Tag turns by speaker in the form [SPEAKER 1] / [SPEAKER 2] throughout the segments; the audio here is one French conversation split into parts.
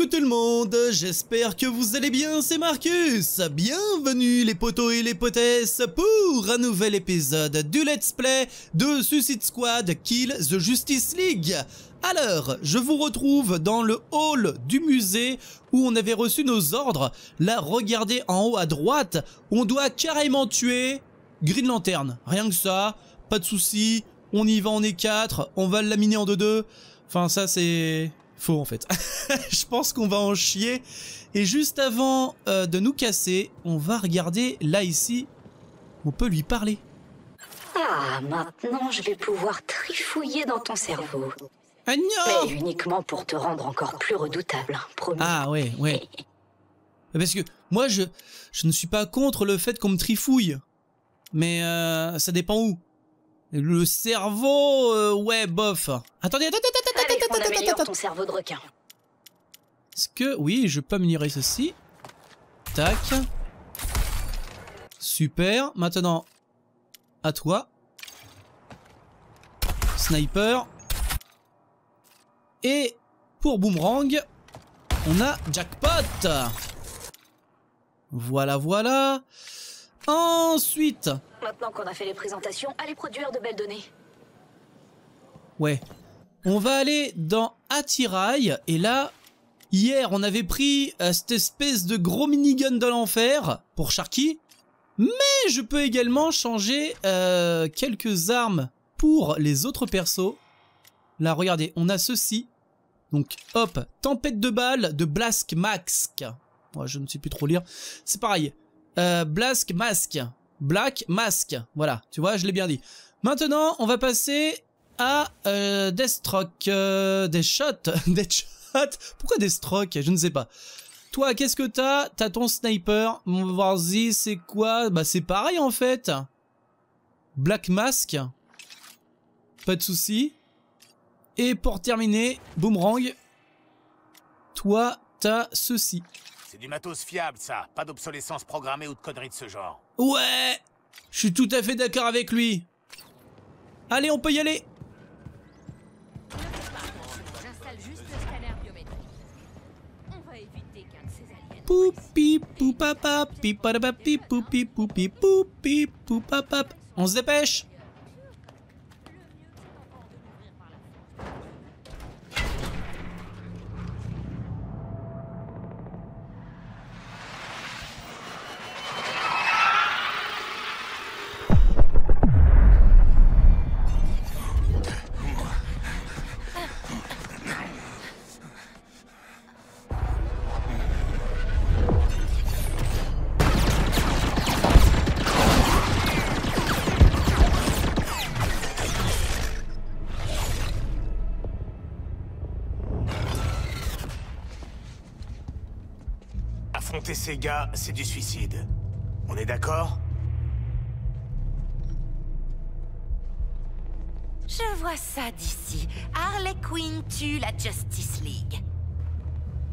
[SPEAKER 1] Coucou tout le monde, j'espère que vous allez bien, c'est Marcus Bienvenue les potos et les potesses pour un nouvel épisode du Let's Play de Suicide Squad Kill the Justice League alors, je vous retrouve dans le hall du musée où on avait reçu nos ordres. Là, regardez en haut à droite, on doit carrément tuer Green Lantern. Rien que ça, pas de soucis, on y va, on est 4, on va le laminer en 2-2. Enfin, ça c'est faux en fait. je pense qu'on va en chier. Et juste avant euh, de nous casser, on va regarder là ici. On peut lui parler.
[SPEAKER 2] Ah, maintenant je vais pouvoir trifouiller dans ton cerveau.
[SPEAKER 1] Ah non
[SPEAKER 2] Mais uniquement pour te rendre encore plus redoutable, promis.
[SPEAKER 1] Ah ouais, ouais. Parce que moi, je, je ne suis pas contre le fait qu'on me trifouille. Mais euh, ça dépend où. Le cerveau, euh, ouais, bof. Attendez, attendez, attendez, attendez, attendez, attendez.
[SPEAKER 2] ton cerveau de requin.
[SPEAKER 1] Est-ce que... Oui, je peux améliorer ceci? Tac. Super. Maintenant, à toi. Sniper. Et pour Boomerang, on a Jackpot. Voilà, voilà. Ensuite,
[SPEAKER 2] Maintenant qu'on a fait les présentations, allez produire de belles données.
[SPEAKER 1] Ouais. On va aller dans Attirail et là, hier on avait pris euh, cette espèce de gros minigun de l'enfer pour Sharky. Mais je peux également changer euh, quelques armes pour les autres persos. Là, regardez, on a ceci. Donc, hop, tempête de balles de Blask Mask. Moi, je ne sais plus trop lire. C'est pareil. Euh, Blask Mask. Black Mask. Voilà, tu vois, je l'ai bien dit. Maintenant, on va passer à euh, Deathstroke. Euh, Deathshot. Deathshot. Pourquoi Deathstroke? Je ne sais pas. Toi, qu'est-ce que t'as? T'as ton sniper. On va voir si c'est quoi? Bah, c'est pareil en fait. Black Mask. Pas de souci. Et pour terminer, Boomerang. Toi, t'as ceci.
[SPEAKER 3] C'est du matos fiable, ça. Pas d'obsolescence programmée ou de conneries de ce genre.
[SPEAKER 1] Ouais Je suis tout à fait d'accord avec lui. Allez, on peut y aller
[SPEAKER 4] J'installe juste le scanner biométrique. On va éviter qu'un de ces aliens.
[SPEAKER 1] Poupi poupapa piparapapi poupi poupi poupi poupapap. On se dépêche
[SPEAKER 3] ces gars, c'est du suicide. On est d'accord?
[SPEAKER 4] Je vois ça d'ici. Harley Quinn tue la Justice League.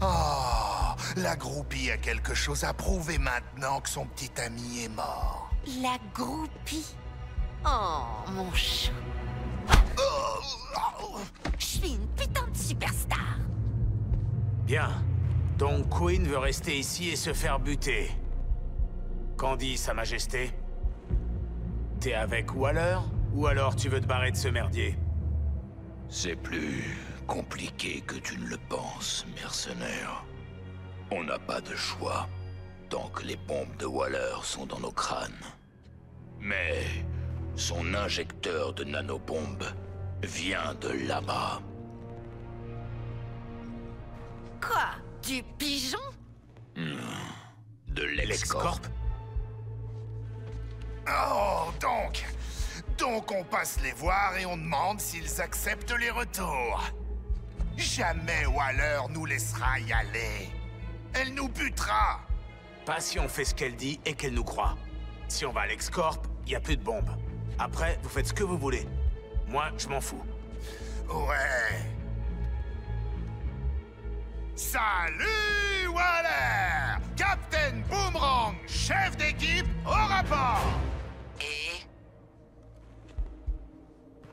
[SPEAKER 5] Oh, la groupie a quelque chose à prouver maintenant que son petit ami est mort.
[SPEAKER 4] La groupie? Oh, mon chou. Je suis une putain de superstar.
[SPEAKER 3] Bien. Donc Queen veut rester ici et se faire buter. Qu'en dit Sa Majesté T'es avec Waller Ou alors tu veux te barrer de ce merdier?
[SPEAKER 6] C'est plus compliqué que tu ne le penses, mercenaire. On n'a pas de choix tant que les bombes de Waller sont dans nos crânes. Mais son injecteur de nanobombes vient de là-bas.
[SPEAKER 4] Du pigeon
[SPEAKER 6] De l'excorp.
[SPEAKER 5] Oh, donc Donc on passe les voir et on demande s'ils acceptent les retours. Jamais Waller nous laissera y aller. Elle nous butera.
[SPEAKER 3] Pas si on fait ce qu'elle dit et qu'elle nous croit. Si on va à l'Excorp, y a plus de bombes. Après, vous faites ce que vous voulez. Moi, je m'en fous.
[SPEAKER 5] Ouais. Salut Waller Captain Boomerang, chef d'équipe, au rapport
[SPEAKER 4] Et?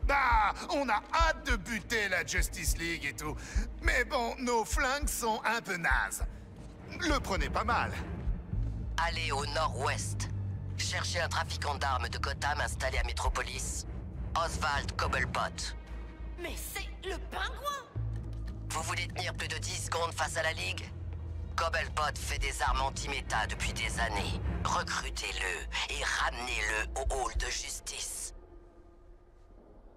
[SPEAKER 5] Bah, on a hâte de buter la Justice League et tout. Mais bon, nos flingues sont un peu nazes. Le prenez pas mal.
[SPEAKER 7] Allez au nord-ouest. Cherchez un trafiquant d'armes de Gotham installé à Metropolis. Oswald Cobblepot.
[SPEAKER 4] Mais c'est le pingouin
[SPEAKER 7] Vous voulez tenir plus de 10 secondes face à la Ligue Cobblepot fait des armes anti-méta depuis des années. Recrutez-le et ramenez-le au hall de justice.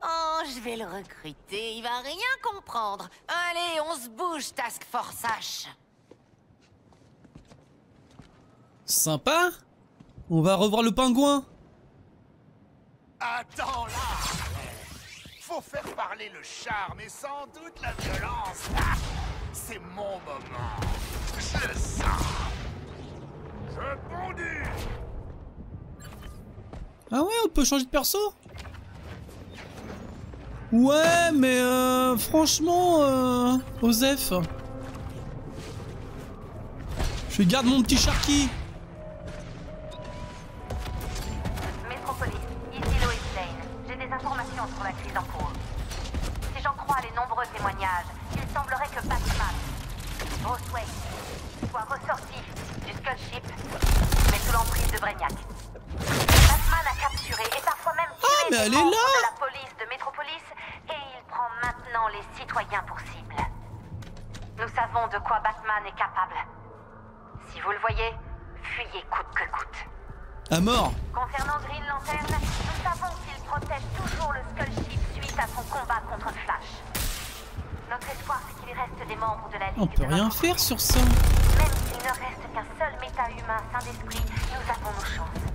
[SPEAKER 4] Oh, je vais le recruter, il va rien comprendre. Allez, on se bouge, Task Force H.
[SPEAKER 1] Sympa On va revoir le pingouin
[SPEAKER 5] Attends là Faut faire parler le charme et sans doute la violence. Ah, C'est mon moment. Je le sens. Je bondis.
[SPEAKER 1] Ah ouais, on peut changer de perso? Ouais, mais euh, franchement, euh, Osef. Je garde mon petit Sharky.
[SPEAKER 8] Métropolis, ici Lois Lane. J'ai des informations sur la crise en cours. Témoignages, il semblerait que Batman, Bruce Wayne, soit ressorti du Skull Ship, mais sous l'emprise de Brainiac. Batman a capturé et parfois même tué
[SPEAKER 1] Ah, mais
[SPEAKER 8] des
[SPEAKER 1] elle est
[SPEAKER 8] membres
[SPEAKER 1] là
[SPEAKER 8] de la police de Métropolis et il prend maintenant les citoyens pour cible. Nous savons de quoi Batman est capable. Si vous le voyez, fuyez coûte que coûte.
[SPEAKER 1] À mort.
[SPEAKER 8] Concernant Green Lantern, nous savons qu'il protège toujours le Skull Ship suite à son combat contre Flash. Notre espoir, c'est qu'il reste des membres de la Ligue
[SPEAKER 1] On peut rien faire sur ça.
[SPEAKER 8] Même s'il ne reste qu'un seul méta-humain sain d'esprit, nous avons nos chances.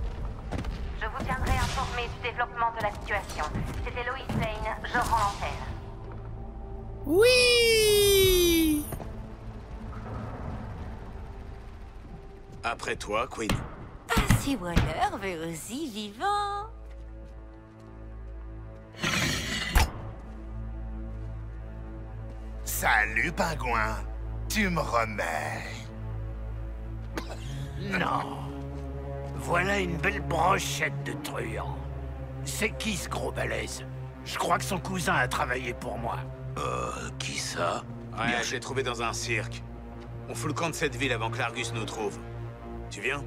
[SPEAKER 8] Je vous tiendrai informé du développement de la situation. C'était Lois Lane, je rends l'antenne.
[SPEAKER 1] Oui
[SPEAKER 3] Après toi, Queen.
[SPEAKER 4] Ah, si Waller veut aussi vivant.
[SPEAKER 5] Salut, pingouin. Tu me remets.
[SPEAKER 9] Non. Voilà une belle brochette de truands. C'est qui ce gros balèze? Je crois que son cousin a travaillé pour moi.
[SPEAKER 6] Euh, qui ça?
[SPEAKER 3] Ouais, je l'ai trouvé dans un cirque. On fout le camp de cette ville avant que l'Argus nous trouve. Tu viens?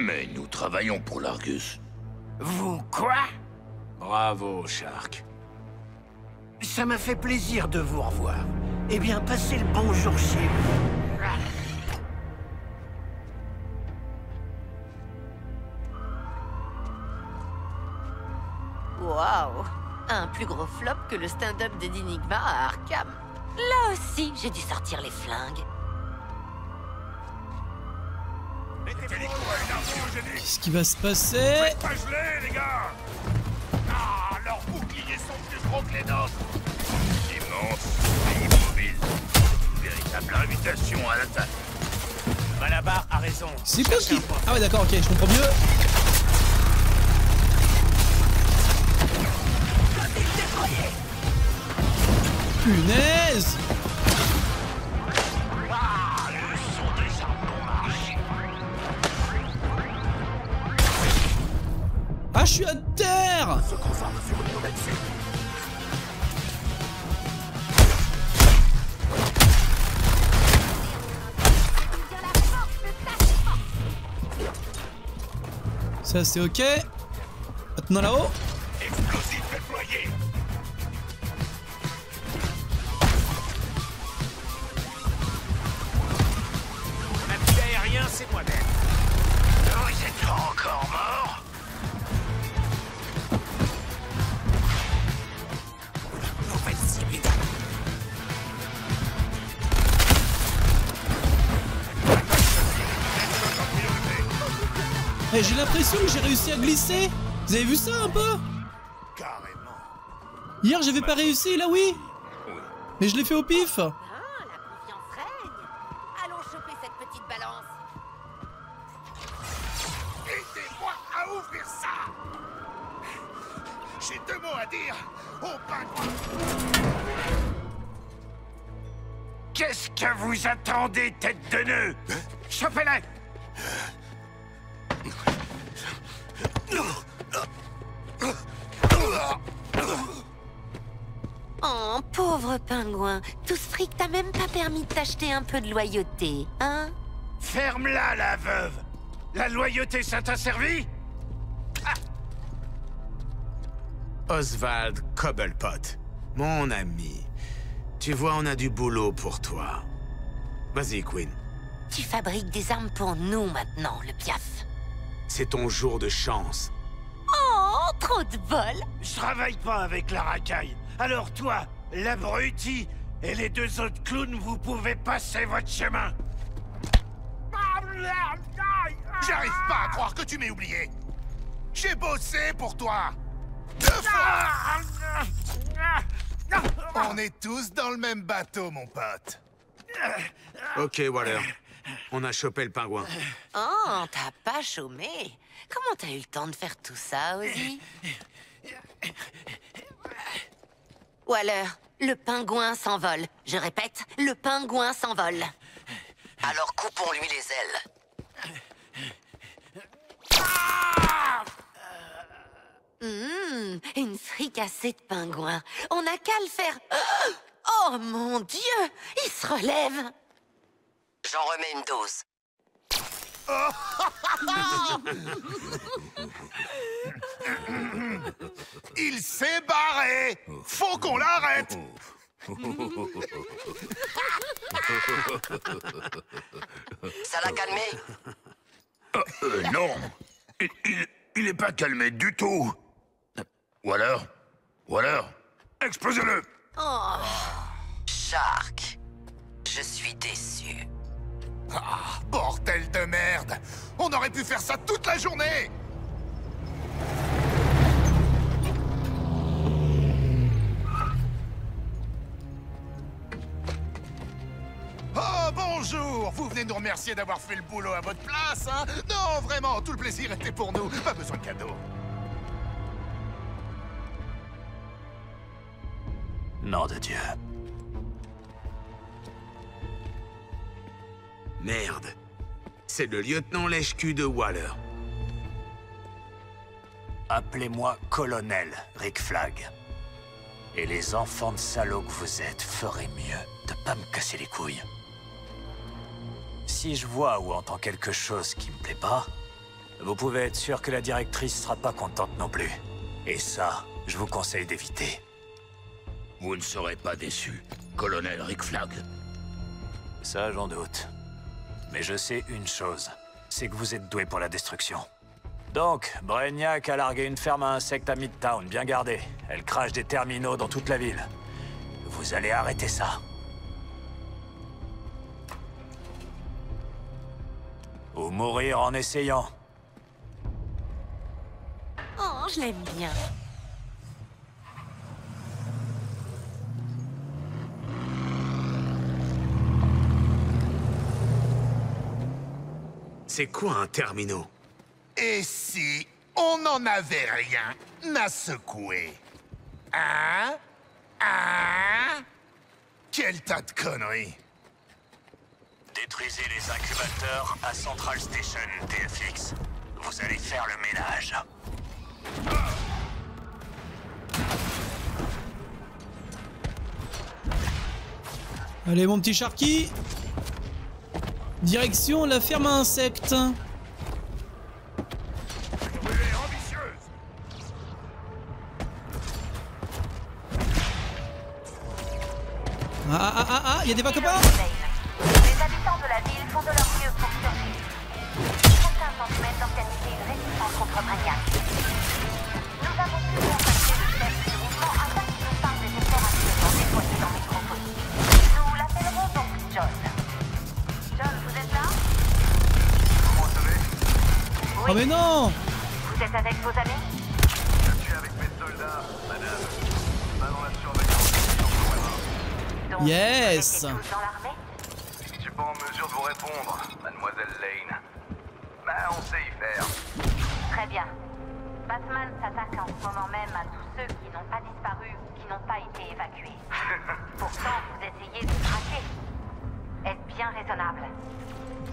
[SPEAKER 6] Mais nous travaillons pour l'Argus.
[SPEAKER 9] Vous quoi?
[SPEAKER 3] Bravo, Shark.
[SPEAKER 9] Ça m'a fait plaisir de vous revoir. Eh bien, passez le bonjour chez vous.
[SPEAKER 4] Waouh Un plus gros flop que le stand-up d'Enigma à Arkham. Là aussi, j'ai dû sortir les flingues.
[SPEAKER 1] Qu'est-ce qui va se passer?
[SPEAKER 5] Pas gelé, les gars leurs nôtres
[SPEAKER 6] Immense et immobile. Véritable invitation à l'attaque.
[SPEAKER 3] Malabar a raison.
[SPEAKER 1] C'est
[SPEAKER 3] un point
[SPEAKER 1] Ah ouais d'accord, ok, je comprends mieux. Punaise
[SPEAKER 6] Ah, le son des armes.
[SPEAKER 1] Ah, je suis à terre
[SPEAKER 5] Se
[SPEAKER 1] Ça c'est ok. Maintenant là-haut. L'impression que j'ai réussi à glisser. Vous avez vu ça un peu?
[SPEAKER 5] Carrément.
[SPEAKER 1] Hier j'avais pas réussi, là oui. Mais je l'ai fait au pif.
[SPEAKER 4] T'a même pas permis de t'acheter un peu de loyauté, hein
[SPEAKER 10] Ferme-la, la veuve La loyauté, ça t'a servi
[SPEAKER 3] Oswald Cobblepot, mon ami. Tu vois, on a du boulot pour toi. Vas-y, Quinn.
[SPEAKER 4] Tu fabriques des armes pour nous maintenant, le piaf.
[SPEAKER 3] C'est ton jour de chance.
[SPEAKER 4] Oh, trop de bol
[SPEAKER 10] Je travaille pas avec la racaille. Alors toi, l'abruti, et les deux autres clowns, vous pouvez passer votre chemin.
[SPEAKER 5] J'arrive pas à croire que tu m'aies oublié. J'ai bossé pour toi. Deux fois. On est tous dans le même bateau, mon pote.
[SPEAKER 3] Ok, Waller. On a chopé le pingouin.
[SPEAKER 4] Oh, t'as pas chômé Comment t'as eu le temps de faire tout ça, Ozzy? Waller, le pingouin s'envole. Je répète, le pingouin s'envole.
[SPEAKER 9] Alors coupons-lui les ailes.
[SPEAKER 4] Hum, une fricassée de pingouin. On n'a qu'à le faire. Oh mon Dieu Il se relève
[SPEAKER 9] J'en remets une dose.
[SPEAKER 5] Il s'est barré. Faut qu'on l'arrête.
[SPEAKER 9] Ça l'a calmé
[SPEAKER 6] Euh, non. Il, il, il est pas calmé du tout. Ou alors Ou alors Explosez-le
[SPEAKER 4] Oh
[SPEAKER 9] Shark, je suis déçu.
[SPEAKER 5] Ah, bordel de merde. On aurait pu faire ça toute la journée. Oh, bonjour Vous venez nous remercier d'avoir fait le boulot à votre place, hein? Non, vraiment, tout le plaisir était pour nous. Pas besoin de cadeau.
[SPEAKER 10] Nom de Dieu.
[SPEAKER 3] Merde. C'est le lieutenant lèche-cul de Waller.
[SPEAKER 10] Appelez-moi colonel, Rick Flag. Et les enfants de salauds que vous êtes feraient mieux de pas me casser les couilles. Si je vois ou entends quelque chose qui me plaît pas, vous pouvez être sûr que la directrice sera pas contente non plus. Et ça, je vous conseille d'éviter.
[SPEAKER 6] Vous ne serez pas déçu, colonel Rick Flag.
[SPEAKER 10] Ça, j'en doute. Mais je sais une chose, c'est que vous êtes doué pour la destruction. Donc, Brainiac a largué une ferme à insectes à Midtown, bien gardée. Elle crache des terminaux dans toute la ville. Vous allez arrêter ça. Ou mourir en essayant.
[SPEAKER 4] Oh, je l'aime bien.
[SPEAKER 3] C'est quoi un terminaux
[SPEAKER 5] Et si on n'en avait rien à secouer? Hein? Hein? Quel tas de conneries
[SPEAKER 10] Détruisez les incubateurs à Central Station, TFX. Vous allez faire le ménage.
[SPEAKER 1] Allez, mon petit Sharky. Direction la ferme à insectes. Ah ah ah ah, y a des
[SPEAKER 8] Les habitants de la ville font de leur mieux pour survivre. Certains tentent même d'organiser une résistance contre Brainiac. Nous avons pu contacter le chef du mouvement afin qu'il nous parle des opérations déployées dans Métropolis. Nous l'appellerons donc John. John, vous êtes là?
[SPEAKER 1] Oh mais non
[SPEAKER 8] Vous êtes avec vos amis? Donc,
[SPEAKER 1] Yes
[SPEAKER 8] vous êtes tous dans l'armée?
[SPEAKER 11] Je répondre, mademoiselle Lane. Mais on sait y faire.
[SPEAKER 8] Très bien. Batman s'attaque en ce moment même à tous ceux qui n'ont pas disparu ou qui n'ont pas été évacués. Pourtant, vous essayez de traquer. Est bien raisonnable?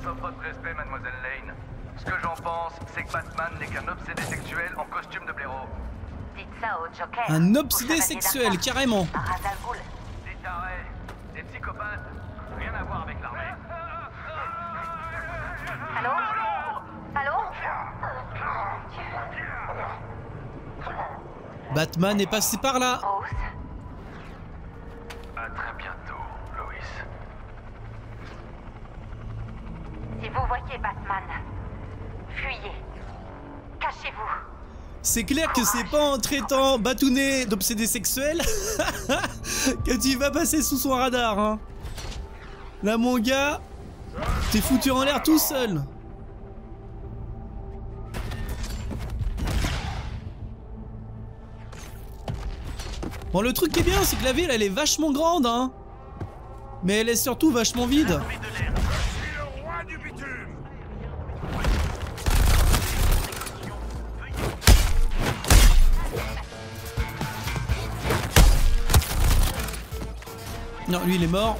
[SPEAKER 11] Sans votre respect, mademoiselle Lane. Ce que j'en pense, c'est que Batman n'est qu'un obsédé sexuel en costume de blaireau.
[SPEAKER 8] Dites ça au Joker.
[SPEAKER 1] Un obsédé sexuel, carrément.
[SPEAKER 11] Des tarés, des psychopathes,
[SPEAKER 8] Allô Allô
[SPEAKER 1] Batman est passé par là.
[SPEAKER 8] Bruce
[SPEAKER 11] À très bientôt, Lois.
[SPEAKER 8] Si vous voyez Batman, fuyez. Cachez-vous.
[SPEAKER 1] C'est clair que c'est pas en traitant Batounet d'obsédé sexuel que tu vas passer sous son radar. Hein. Là, mon gars, t'es foutu en l'air tout seul. Bon, le truc qui est bien, c'est que la ville, elle est vachement grande, hein. Mais elle est surtout vachement vide. Non, lui, il est mort.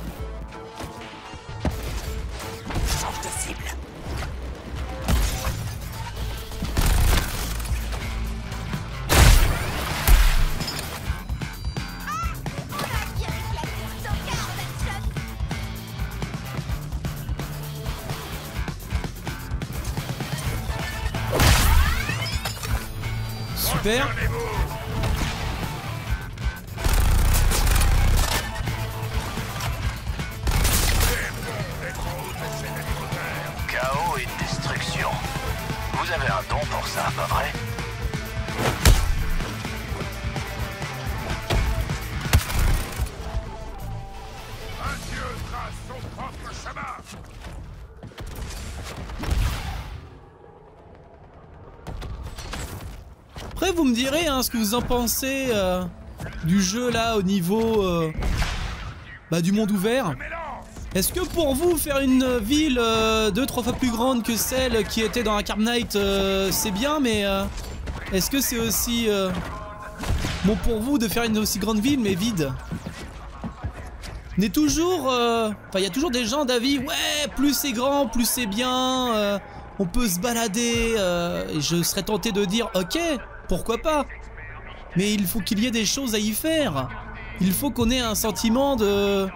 [SPEAKER 1] Super. Me direz hein, ce que vous en pensez euh, du jeu là au niveau euh, bah, du monde ouvert. Est-ce que pour vous, faire une ville euh, deux trois fois plus grande que celle qui était dans Arkham Knight, euh, c'est bien, mais est-ce que c'est aussi bon pour vous de faire une aussi grande ville mais vide? Toujours, enfin, il y a toujours des gens d'avis, ouais, plus c'est grand, plus c'est bien. on peut se balader. et je serais tenté de dire, ok, pourquoi pas. Mais il faut qu'il y ait des choses à y faire. Il faut qu'on ait un sentiment de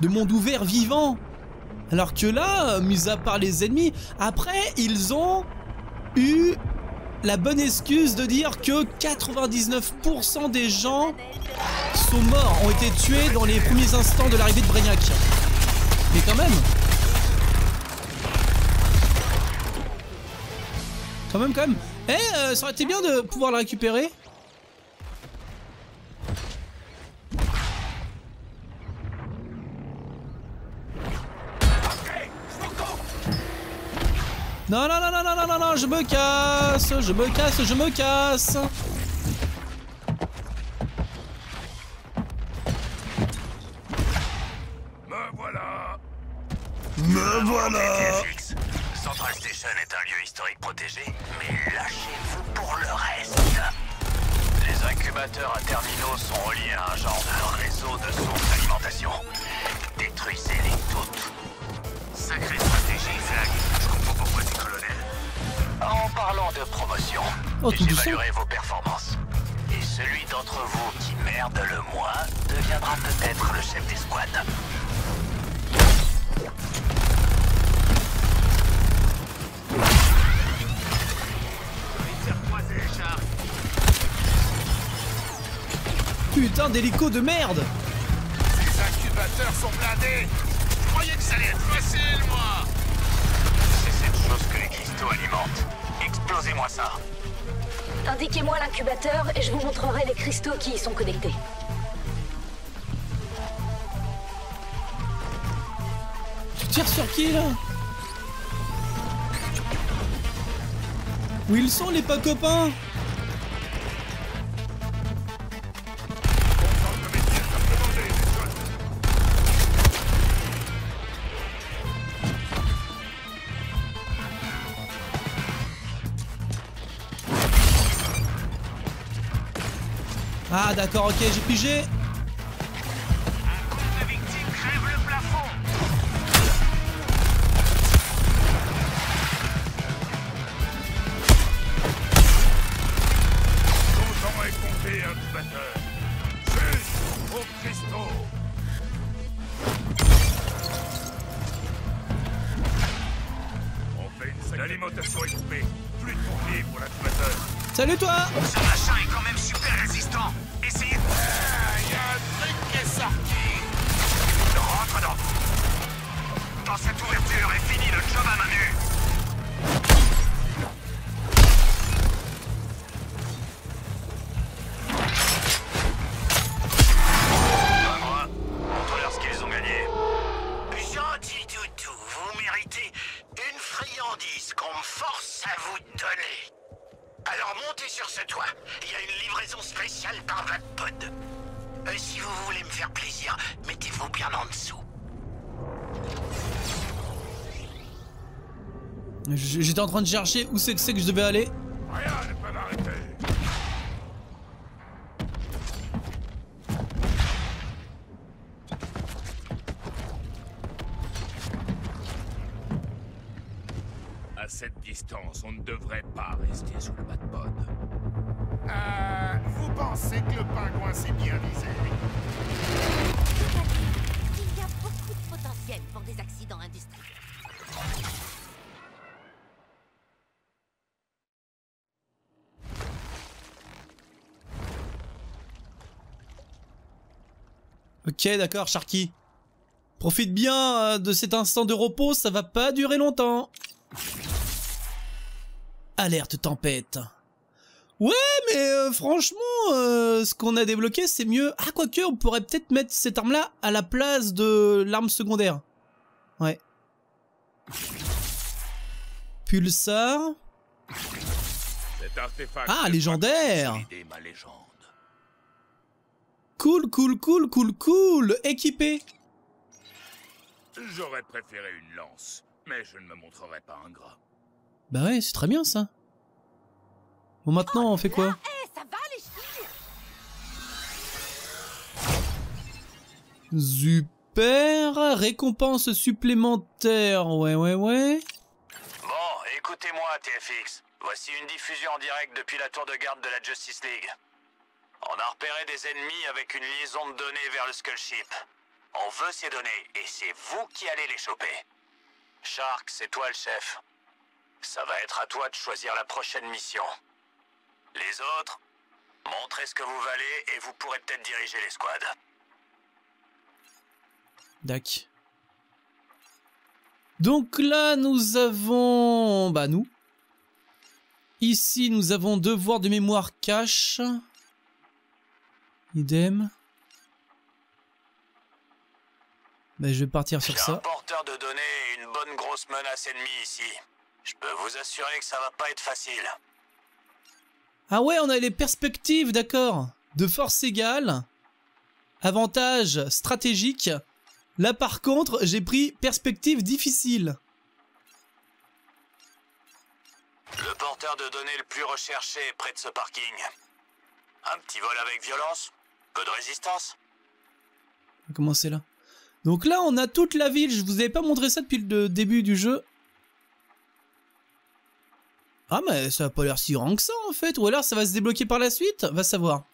[SPEAKER 1] de monde ouvert vivant. Alors que là, mis à part les ennemis, après ils ont eu la bonne excuse de dire que 99% des gens sont morts, ont été tués dans les premiers instants de l'arrivée de Brainiac. Mais quand même. Quand même, quand même. Eh, euh, ça aurait été bien de pouvoir le récupérer. Non, non, non, non, non, non, non, non, je me casse, je me casse, je me casse.
[SPEAKER 5] Me voilà
[SPEAKER 1] Me voilà.
[SPEAKER 10] Central Station est un lieu historique protégé, mais lâchez-vous pour le reste. Les incubateurs à terminaux sont reliés à un genre de réseau de sources d'alimentation. Détruisez-les toutes. Sacrée stratégie, Flag. Je comprends pourquoi tu es colonel. En parlant de promotion,
[SPEAKER 1] Oh,
[SPEAKER 10] j'évaluerai vos performances. Et celui d'entre vous qui merde le moins deviendra peut-être le chef d'escouade.
[SPEAKER 1] Putain d'hélico de merde
[SPEAKER 5] Ces incubateurs sont blindés Je croyais que ça allait être facile, moi
[SPEAKER 10] C'est cette chose que les cristaux alimentent. Explosez-moi ça.
[SPEAKER 2] Indiquez-moi l'incubateur et je vous montrerai les cristaux qui y sont connectés.
[SPEAKER 1] Tu tires sur qui là? Où ils sont les pas copains? D'accord, ok, j'ai pigé.
[SPEAKER 9] Montez sur ce toit. Il y a une livraison spéciale par votre pod. Euh, si vous voulez me faire plaisir, mettez-vous bien en dessous.
[SPEAKER 1] J'étais en train de chercher où c'est que c'est que je devais aller.
[SPEAKER 5] S'est bien visé
[SPEAKER 4] Il y a beaucoup de potentiel pour des accidents industriels.
[SPEAKER 1] Ok, d'accord, Sharky. Profite bien euh, de cet instant de repos, ça va pas durer longtemps. Alerte tempête. Ouais, mais euh, franchement, euh, ce qu'on a débloqué, c'est mieux. Ah, quoique, on pourrait peut-être mettre cette arme-là à la place de l'arme secondaire. Ouais. Pulsar.
[SPEAKER 5] Cet artefact
[SPEAKER 1] Ah, légendaire.
[SPEAKER 5] ma légende.
[SPEAKER 1] Cool, cool, cool, cool, cool. Équipé.
[SPEAKER 5] J'aurais préféré une lance, mais je ne me montrerai pas ingrat.
[SPEAKER 1] Bah ouais, c'est très bien ça. Bon, maintenant, on fait quoi
[SPEAKER 4] Eh, ça va les filles
[SPEAKER 1] Super Récompense supplémentaire, ouais, ouais, ouais.
[SPEAKER 10] Bon, écoutez-moi, TFX. Voici une diffusion en direct depuis la tour de garde de la Justice League. On a repéré des ennemis avec une liaison de données vers le Skull Ship. On veut ces données, et c'est vous qui allez les choper. Shark, c'est toi le chef. Ça va être à toi de choisir la prochaine mission. Les autres, montrez ce que vous valez et vous pourrez peut-être diriger les squads.
[SPEAKER 1] Dac. Donc là, nous avons... Bah, nous. Ici, nous avons devoir de mémoire cache. Idem. Bah, je vais partir sur
[SPEAKER 10] J'ai un
[SPEAKER 1] ça.
[SPEAKER 10] porteur de données et une bonne grosse menace ennemie ici. Je peux vous assurer que ça va pas être facile.
[SPEAKER 1] Ah ouais, on a les perspectives, d'accord. De force égale. Avantage stratégique. Là, par contre, j'ai pris perspective difficile.
[SPEAKER 10] Le porteur de données le plus recherché est près de ce parking. Un petit vol avec violence Peu de résistance
[SPEAKER 1] Comment c'est là Donc là, on a toute la ville. Je vous avais pas montré ça depuis le début du jeu. Ah, mais ça a pas l'air si grand que ça, en fait. Ou alors, ça va se débloquer par la suite? Va savoir.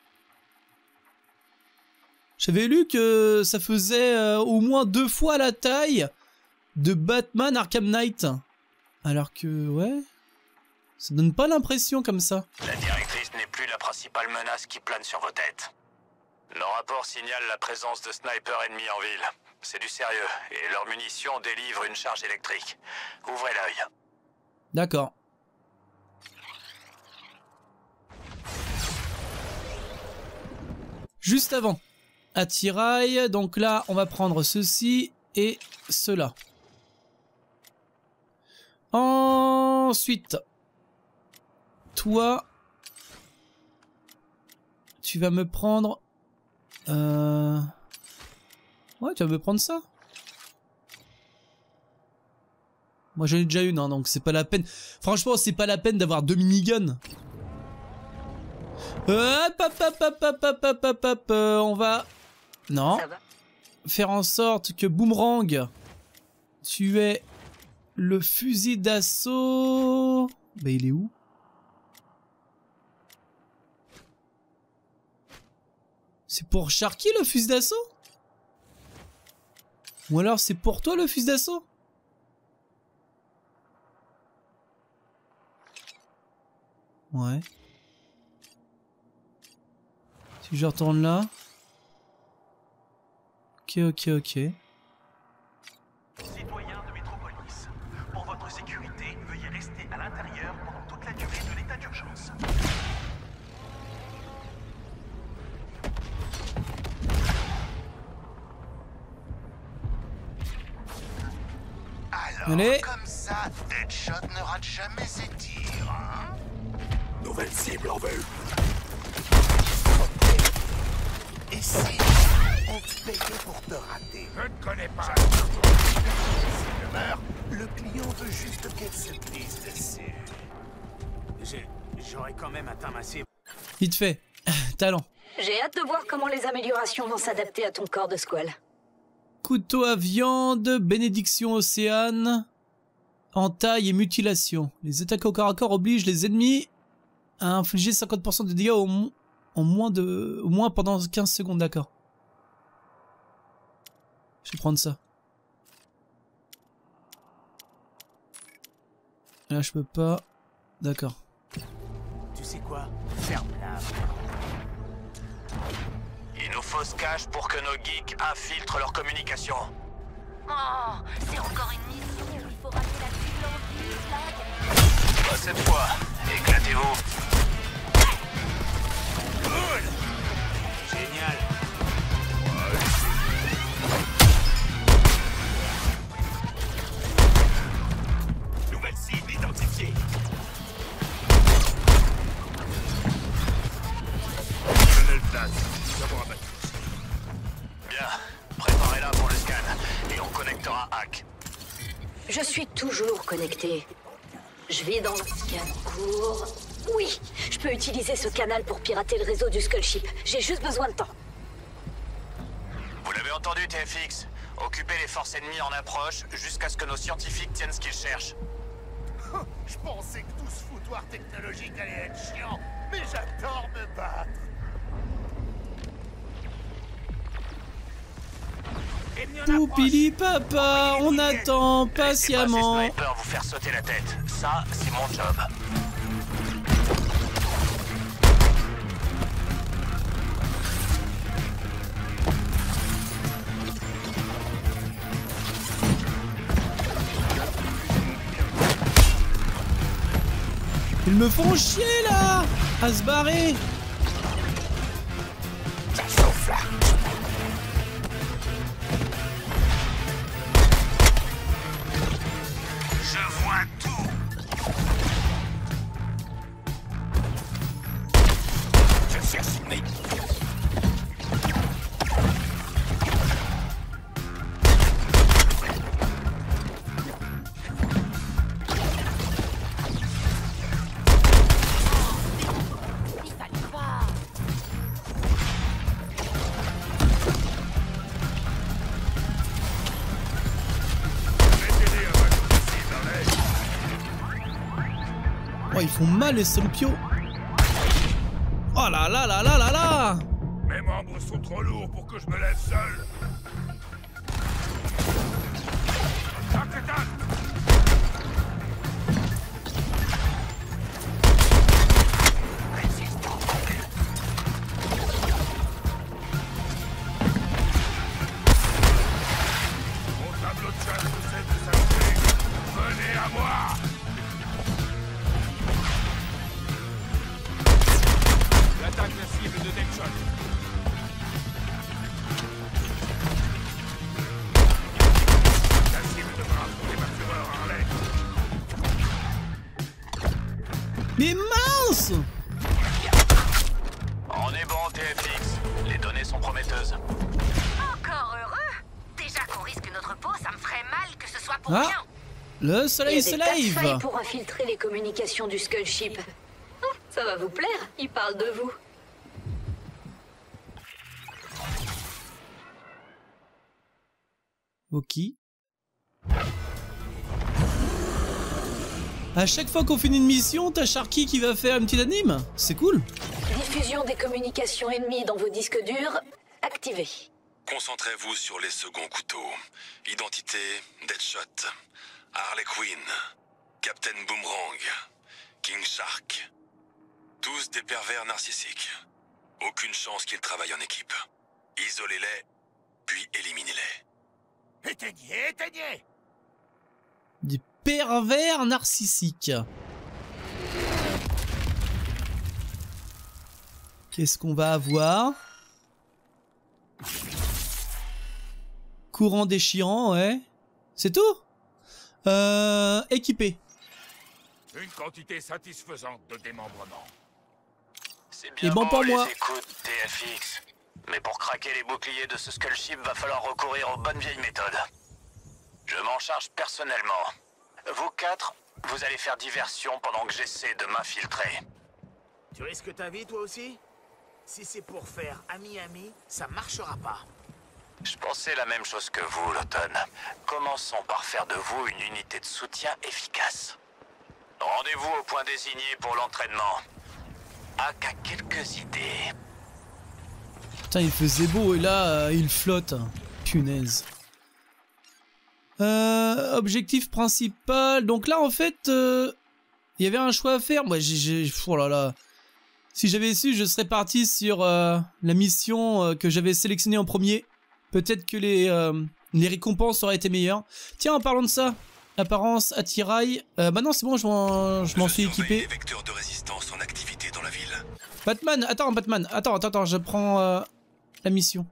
[SPEAKER 1] J'avais lu que ça faisait euh, au moins deux fois la taille de Batman Arkham Knight. Alors que, ouais... Ça donne pas l'impression comme ça.
[SPEAKER 10] La directrice n'est plus la principale menace qui plane sur vos têtes. Nos rapports signalent la présence de snipers ennemis en ville. C'est du sérieux, et leurs munitions délivrent une charge électrique. Ouvrez l'œil.
[SPEAKER 1] D'accord. Juste avant, attirail. Donc là, on va prendre ceci et cela. Ensuite, toi, tu vas me prendre... Euh... Ouais, tu vas me prendre ça. Moi j'en ai déjà une, hein, donc c'est pas la peine. Franchement, c'est pas la peine d'avoir deux miniguns. Hop, hop, hop, hop, hop, hop, hop, hop, hop, euh, on va... Non.
[SPEAKER 2] Ça va.
[SPEAKER 1] Faire en sorte que Boomerang, tu aies le fusil d'assaut... Bah il est où? C'est pour Sharky le fusil d'assaut? Ou alors c'est pour toi le fusil d'assaut? Ouais. Si je retourne là. Ok, ok, ok.
[SPEAKER 12] Citoyens de Métropolis, pour votre sécurité, veuillez rester à l'intérieur pendant toute la durée de l'état d'urgence.
[SPEAKER 5] Alors,
[SPEAKER 1] Allez.
[SPEAKER 5] comme ça, Deadshot ne rate jamais ses tirs, hein?
[SPEAKER 13] Nouvelle cible en vue.
[SPEAKER 5] Et si on te payait pour te rater
[SPEAKER 10] Je ne connais pas.
[SPEAKER 5] S'il meurt, le client veut juste qu'elle se glisse dessus.
[SPEAKER 3] J'ai- J'aurais quand même atteint ma cible.
[SPEAKER 1] Vite fait. Talent.
[SPEAKER 2] J'ai hâte de voir comment les améliorations vont s'adapter à ton corps de squale.
[SPEAKER 1] Couteau à viande, bénédiction océane, entaille et mutilation. Les attaques au corps à corps obligent les ennemis à infliger 50% de dégâts au, en moins de, au moins pendant 15 secondes, d'accord. Je vais prendre ça. Là, je peux pas. D'accord.
[SPEAKER 3] Tu sais quoi? Ferme-la.
[SPEAKER 10] Il nous faut ce cache pour que nos geeks infiltrent leur communication.
[SPEAKER 4] Oh, c'est encore une mission. Il faut ramener la cible en vie, Slag.
[SPEAKER 10] Pas cette fois. Éclatez-vous.
[SPEAKER 3] Génial.
[SPEAKER 10] Nouvelle cible identifiée.
[SPEAKER 5] Le place. Nous avons abattu.
[SPEAKER 10] Bien. Préparez-la pour le scan. Et on connectera Hack.
[SPEAKER 2] Je suis toujours connecté. Je vis dans l'ancien cours. Je peux utiliser ce canal pour pirater le réseau du Skull Ship. J'ai juste besoin de temps.
[SPEAKER 10] Vous l'avez entendu, TFX Occupez les forces ennemies en approche jusqu'à ce que nos scientifiques tiennent ce qu'ils cherchent.
[SPEAKER 5] Je pensais que tout ce foutoir technologique allait être chiant, mais j'adore me battre.
[SPEAKER 1] Poupili papa, on attend patiemment.
[SPEAKER 10] vous faire sauter la tête. Ça, c'est mon job.
[SPEAKER 1] Ils me font chier là À se barrer
[SPEAKER 5] Ça chauffe là.
[SPEAKER 1] Salopios Oh là là là là là là
[SPEAKER 10] Mes membres sont trop lourds pour que je me lève seul.
[SPEAKER 1] Le soleil se lève
[SPEAKER 2] pour infiltrer les communications du Skull Ship. Oh, ça va vous plaire, il parle de vous.
[SPEAKER 1] Ok. À chaque fois qu'on finit une mission, t'as Sharky qui va faire une petite anime C'est cool
[SPEAKER 2] Diffusion des communications ennemies dans vos disques durs, activée.
[SPEAKER 13] Concentrez-vous sur les seconds couteaux. Identité, Deadshot, Harley Quinn, Captain Boomerang, King Shark. Tous des pervers narcissiques. Aucune chance qu'ils travaillent en équipe. Isolez-les, puis éliminez-les.
[SPEAKER 5] Éteignez, éteignez
[SPEAKER 1] Des pervers narcissiques. Qu'est-ce qu'on va avoir? Courant déchirant, ouais. C'est tout? Euh... Équipé.
[SPEAKER 5] Une quantité satisfaisante de démembrement.
[SPEAKER 10] C'est
[SPEAKER 1] Et bon pour
[SPEAKER 10] les
[SPEAKER 1] moi.
[SPEAKER 10] écoutes, TFX. Mais pour craquer les boucliers de ce Skull Ship, va falloir recourir aux bonnes vieilles méthodes. Je m'en charge personnellement. Vous quatre, vous allez faire diversion pendant que j'essaie de m'infiltrer.
[SPEAKER 3] Tu risques ta vie, toi aussi? Si c'est pour faire ami-ami, ça marchera pas.
[SPEAKER 10] Je pensais la même chose que vous, l'automne. Commençons par faire de vous une unité de soutien efficace. Rendez-vous au point désigné pour l'entraînement. A qu'à quelques idées.
[SPEAKER 1] Putain, il faisait beau et là, euh, il flotte. Punaise. Euh, objectif principal. Donc là, en fait, euh, il y avait un choix à faire. Moi, j'ai... Oh. Si j'avais su, je serais parti sur la mission que j'avais sélectionnée en premier. Peut-être que les, euh, les récompenses auraient été meilleures. Tiens, en parlant de ça, apparence, attirail. Euh, bah non, c'est bon, je m'en suis équipé.
[SPEAKER 13] Les vecteurs de résistance en activité dans la ville.
[SPEAKER 1] Batman, attends, Batman, attends, attends, attends, je prends euh, la mission.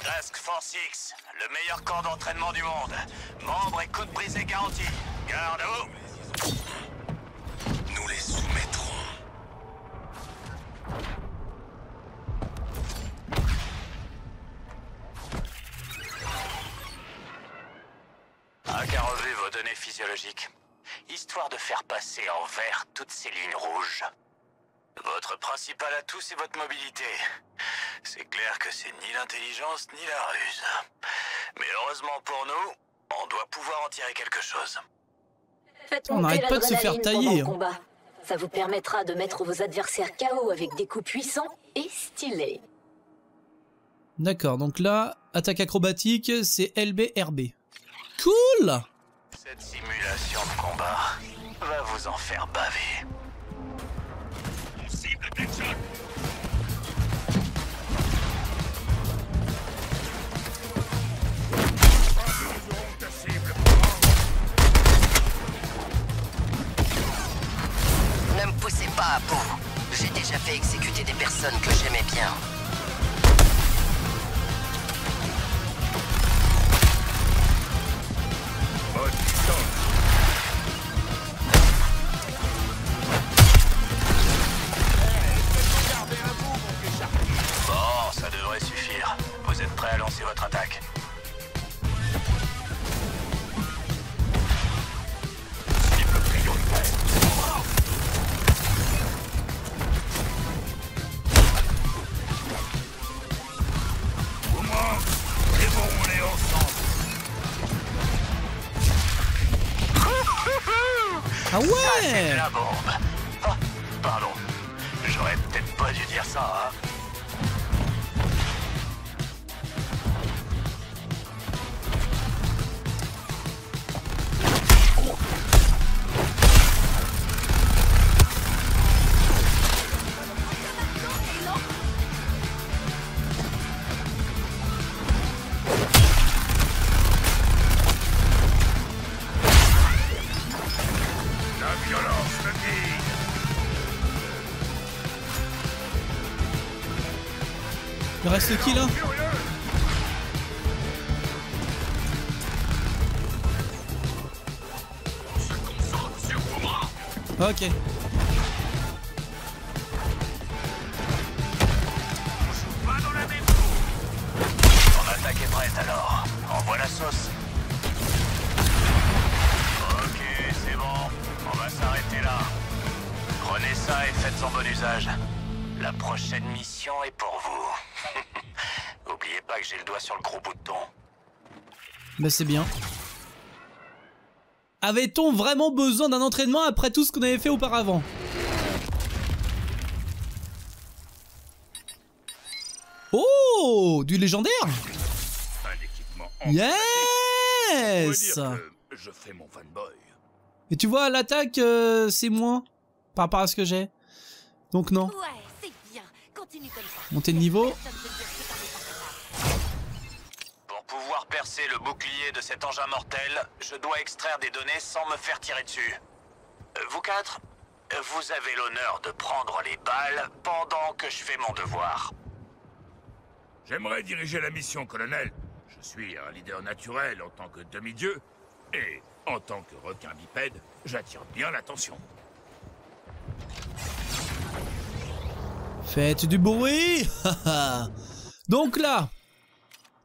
[SPEAKER 10] Task Force X, le meilleur camp d'entraînement du monde. Membre et coup de brisé garanti. Garde à vous.
[SPEAKER 13] Nous les soumettrons.
[SPEAKER 10] Un qu'a revu vos données physiologiques, histoire de faire passer en vert toutes ces lignes rouges. Votre principal atout, c'est votre mobilité. C'est clair que c'est ni l'intelligence ni la ruse. Mais heureusement pour nous, on doit pouvoir en tirer quelque chose.
[SPEAKER 2] Faites
[SPEAKER 1] On n'arrête pas de se faire tailler,
[SPEAKER 2] le
[SPEAKER 1] hein.
[SPEAKER 2] combat. Ça vous permettra de mettre vos adversaires KO avec des coups puissants et stylés.
[SPEAKER 1] D'accord, donc là, attaque acrobatique, c'est LBRB. Cool
[SPEAKER 10] Cette simulation de combat va vous en faire baver.
[SPEAKER 7] Ne me poussez pas à bout. J'ai déjà fait exécuter des personnes que j'aimais bien.
[SPEAKER 1] Ouais Ok.
[SPEAKER 5] Pas dans la même
[SPEAKER 10] Ton attaque est prête alors. Envoie la sauce. Ok, c'est bon. On va s'arrêter là. Prenez ça et faites en bon usage. La prochaine mission est pour vous. Oubliez pas que j'ai le doigt sur le gros bouton.
[SPEAKER 1] Bah c'est bien. Avait-on vraiment besoin d'un entraînement après tout ce qu'on avait fait auparavant? Oh Du légendaire
[SPEAKER 5] Un équipement
[SPEAKER 1] Yes
[SPEAKER 5] dire que je fais mon fanboy.
[SPEAKER 1] Et tu vois, l'attaque, euh, c'est moins. par rapport à ce que j'ai. Donc non.
[SPEAKER 4] Ouais, c'est bien. Continue comme ça.
[SPEAKER 1] Monter de niveau.
[SPEAKER 10] Pouvoir percer le bouclier de cet engin mortel, je dois extraire des données sans me faire tirer dessus. Euh, Vous quatre, vous avez l'honneur de prendre les balles pendant que je fais mon devoir.
[SPEAKER 5] J'aimerais diriger la mission, colonel. Je suis un leader naturel en tant que demi-dieu. Et en tant que requin bipède, j'attire bien l'attention.
[SPEAKER 1] Faites du bruit Donc là,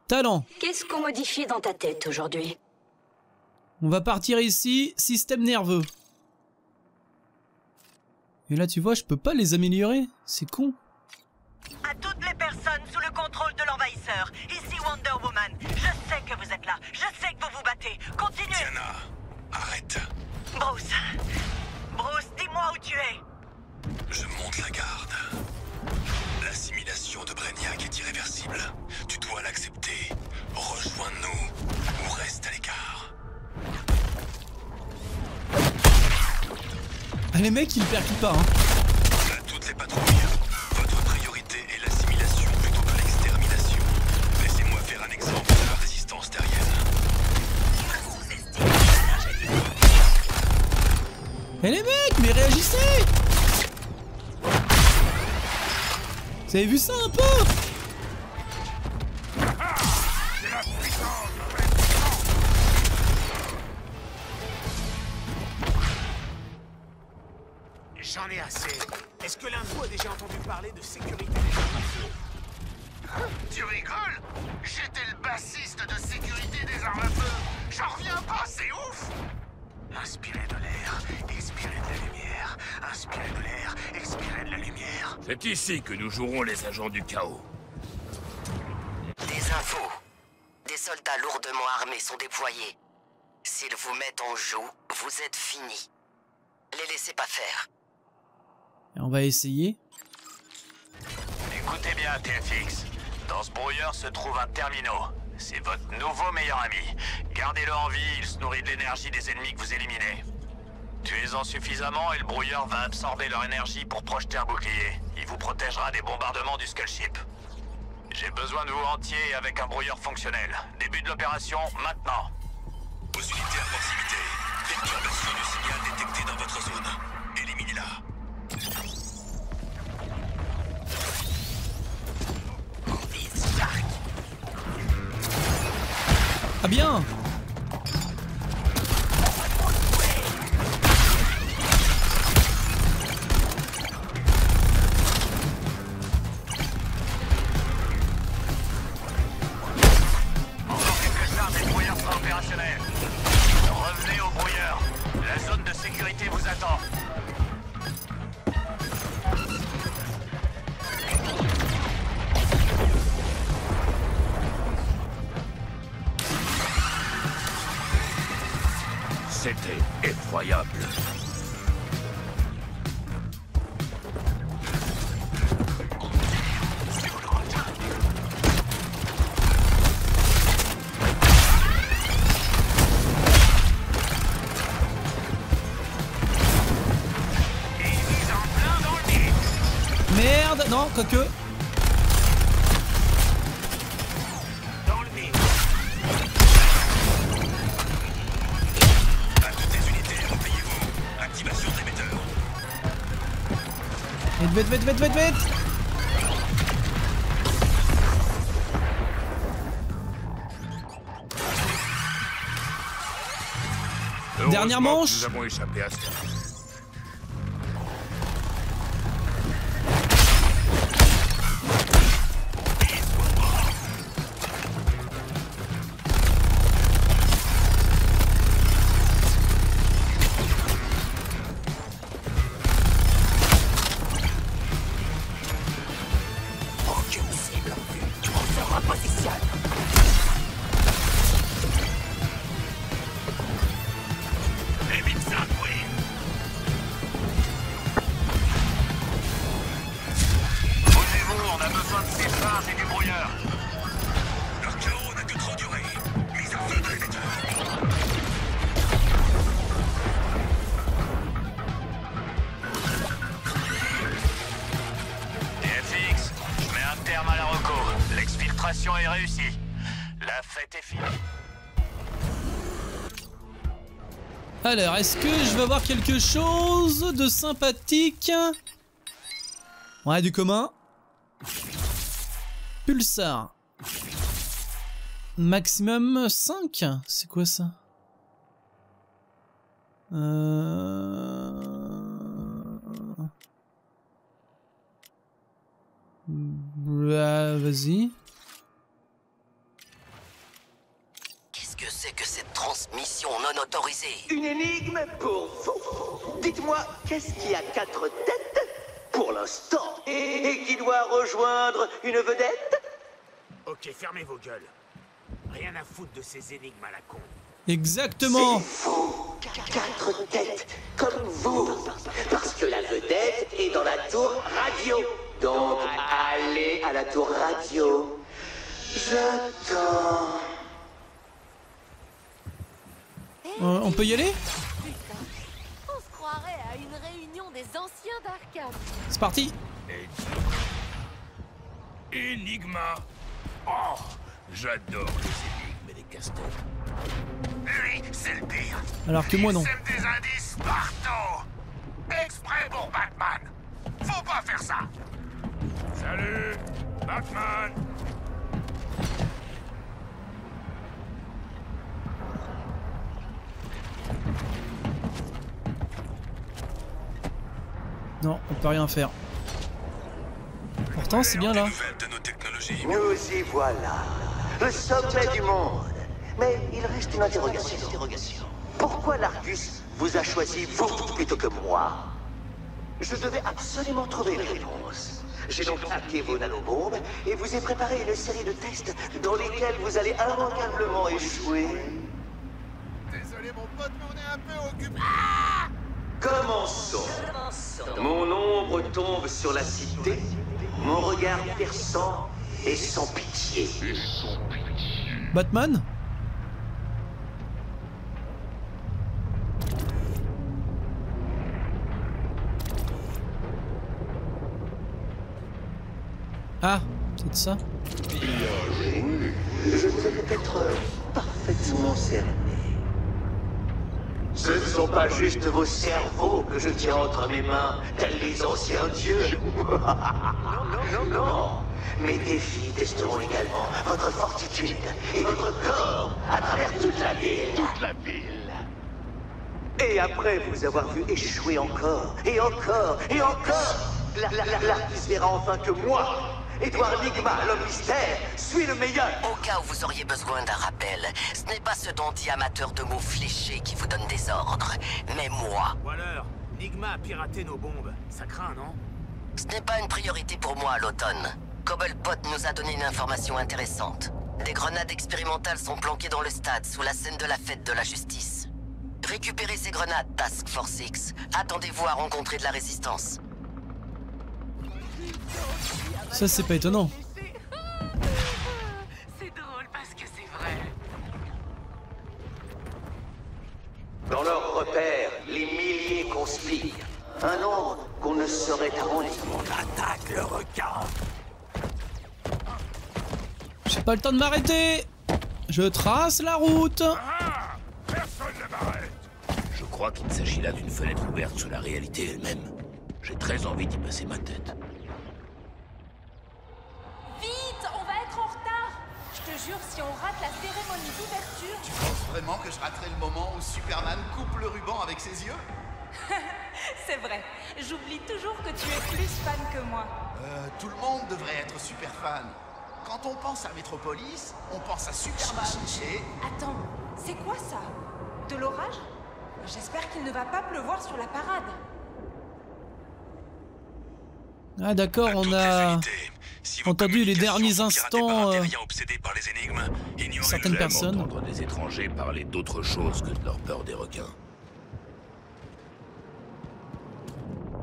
[SPEAKER 1] talent.
[SPEAKER 2] Qu'est-ce qu'on modifie dans ta tête aujourd'hui?
[SPEAKER 1] On va partir ici, système nerveux. Et là, tu vois, je peux pas les améliorer. C'est con.
[SPEAKER 14] À toutes les personnes sous le contrôle de l'envahisseur, ici Wonder Woman. Je sais que vous êtes là. Je sais que vous vous battez. Continuez.
[SPEAKER 13] Diana, arrête.
[SPEAKER 14] Bruce. Bruce, dis-moi où tu es.
[SPEAKER 13] Je monte la garde. L'assimilation de Brainiac est irréversible. Tu dois l'accepter. Rejoins-nous ou reste à l'écart.
[SPEAKER 1] Ah, les mecs, ils percutent pas, hein.
[SPEAKER 13] À toutes les patrouilles, votre priorité est l'assimilation plutôt que l'extermination. Laissez-moi faire un exemple de la résistance terrienne.
[SPEAKER 1] Eh les mecs, mais réagissez Vous avez vu ça un peu?
[SPEAKER 3] J'en ai assez. Est-ce que l'un de vous a déjà entendu parler de sécurité des armes à feu?
[SPEAKER 5] Tu rigoles? J'étais le bassiste de sécurité des armes à feu. J'en reviens pas, c'est ouf
[SPEAKER 3] Inspirez de l'air, expirez de la lumière. Inspirez de
[SPEAKER 5] C'est ici que nous jouerons les agents du chaos.
[SPEAKER 7] Des infos. Des soldats lourdement armés sont déployés. S'ils vous mettent en joue, vous êtes finis. Les laissez pas faire.
[SPEAKER 1] Et on va essayer.
[SPEAKER 10] Écoutez bien, TFX. Dans ce brouilleur se trouve un terminal. C'est votre nouveau meilleur ami. Gardez-le en vie, il se nourrit de l'énergie des ennemis que vous éliminez. Tuez-en suffisamment et le brouilleur va absorber leur énergie pour projeter un bouclier. Il vous protégera des bombardements du Skull Ship. J'ai besoin de vous entier avec un brouilleur fonctionnel. Début de l'opération, maintenant.
[SPEAKER 13] Aux unités à proximité, perturbation du signal détectée dans votre zone. Éliminez-la.
[SPEAKER 1] Ah bien
[SPEAKER 5] C'était effroyable.
[SPEAKER 13] L'émetteur.
[SPEAKER 1] Vite, vite, vite, vite, vite, Dernière manche. Alors, est-ce que je vais avoir quelque chose de sympathique? Ouais, du commun. Pulsar. Maximum 5 C'est quoi ça? Euh... Bah, vas-y.
[SPEAKER 7] C'est que cette transmission non autorisée
[SPEAKER 15] Une énigme pour vous. Dites-moi, qu'est-ce qui a quatre têtes pour l'instant et qui doit rejoindre une vedette?
[SPEAKER 3] Ok, fermez vos gueules. Rien à foutre de ces énigmes à la con.
[SPEAKER 1] Exactement
[SPEAKER 15] Quatre têtes, comme vous. Parce que la vedette est dans la tour radio. Donc, allez à la tour radio. J'attends.
[SPEAKER 1] Euh, On peut y aller
[SPEAKER 16] On se croirait à une réunion des anciens d'Arkham.
[SPEAKER 1] C'est parti
[SPEAKER 5] Enigma. Oh, j'adore les énigmes et les casse-têtes. Lui, c'est le pire.
[SPEAKER 1] Alors que moi non.
[SPEAKER 5] Il des indices partout. Exprès pour Batman. Faut pas faire ça. Salut, Batman.
[SPEAKER 1] Non, on peut rien faire. Pourtant, c'est bien là.
[SPEAKER 15] Nous y voilà. Le sommet du monde. Mais il reste une interrogation. Pourquoi l'Argus vous a choisi vous plutôt que moi? Je devais absolument trouver une réponse. J'ai donc hacké vos nanobombes et vous ai préparé une série de tests dans lesquels vous allez immanquablement échouer.
[SPEAKER 5] Désolé mon pote, mais on est un peu occupé.
[SPEAKER 15] Commençons. Mon ombre tombe sur la cité, mon regard perçant et sans pitié.
[SPEAKER 1] Batman Ah, c'est ça
[SPEAKER 15] Je devais peut-être parfaitement cerné. Ce ne sont pas juste vos cerveaux que je tiens entre mes mains, tels les anciens dieux. non, non, non. Mes défis testeront également votre fortitude et votre corps à travers toute la ville. Toute la ville. Et après vous avoir vu échouer encore, et encore, et encore, la- la- la- l'artiste verra enfin que moi, Edouard Nigma, l'homme mystère, suis le meilleur.
[SPEAKER 7] Au cas où vous auriez besoin d'un rappel, ce n'est pas ce dandy amateur de mots fléchés qui vous donne des ordres, mais moi.
[SPEAKER 3] Waller, Nigma a piraté nos bombes. Ça craint, non?
[SPEAKER 7] Ce n'est pas une priorité pour moi à l'automne. Cobblepot nous a donné une information intéressante. Des grenades expérimentales sont planquées dans le stade, sous la scène de la fête de la justice. Récupérez ces grenades, Task Force X. Attendez-vous à rencontrer de la résistance.
[SPEAKER 1] Ça, c'est pas étonnant.
[SPEAKER 4] C'est drôle parce que c'est vrai.
[SPEAKER 15] Dans leur repère, les milliers conspirent. Un nombre qu'on ne saurait arrondir. On attaque le requin.
[SPEAKER 1] J'ai pas le temps de m'arrêter Je trace la route
[SPEAKER 5] Personne ne m'arrête.
[SPEAKER 6] Je crois qu'il s'agit là d'une fenêtre ouverte sur la réalité elle-même. J'ai très envie d'y passer ma tête.
[SPEAKER 16] On rate la cérémonie d'ouverture...
[SPEAKER 17] Tu penses vraiment que je raterai le moment où Superman coupe le ruban avec ses yeux?
[SPEAKER 16] C'est vrai, j'oublie toujours que tu es plus fan que moi.
[SPEAKER 17] Euh, tout le monde devrait être super fan. Quand on pense à Metropolis, on pense à Superman et...
[SPEAKER 16] Attends, c'est quoi ça? De l'orage? J'espère qu'il ne va pas pleuvoir sur la parade.
[SPEAKER 1] Ah d'accord, on a entendu les derniers instants euh, certaines
[SPEAKER 6] J'aime
[SPEAKER 1] personnes.
[SPEAKER 6] entendre des étrangers parler d'autre chose que de leur peur des requins.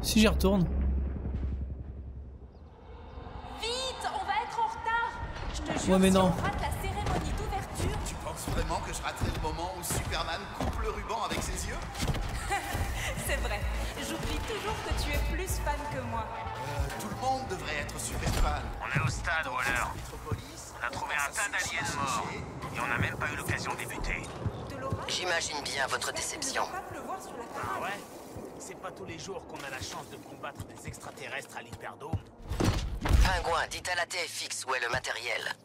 [SPEAKER 1] Si j'y retourne.
[SPEAKER 16] Vite, on va être en retard Je te jure,
[SPEAKER 1] Ouais, mais
[SPEAKER 16] si
[SPEAKER 1] non.
[SPEAKER 16] on rate la cérémonie d'ouverture...
[SPEAKER 17] Tu penses vraiment que je raterai le moment où Superman coupe le ruban avec ses yeux?
[SPEAKER 9] Stade, Waller.
[SPEAKER 17] Metropolis
[SPEAKER 3] On a trouvé un tas d'aliens morts. Et on n'a même pas eu l'occasion de les buter.
[SPEAKER 7] J'imagine bien votre déception.
[SPEAKER 3] Ah ouais? C'est pas tous les jours qu'on a la chance de combattre des extraterrestres à l'hyperdome.
[SPEAKER 7] Pingouin, dites à la TFX où est le matériel.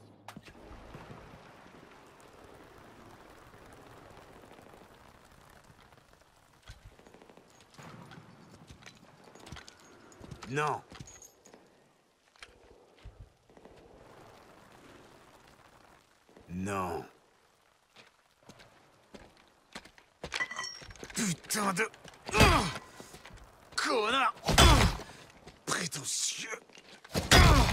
[SPEAKER 3] Non. Non. Putain de... Ah Connard. Ah Prétentieux. Ah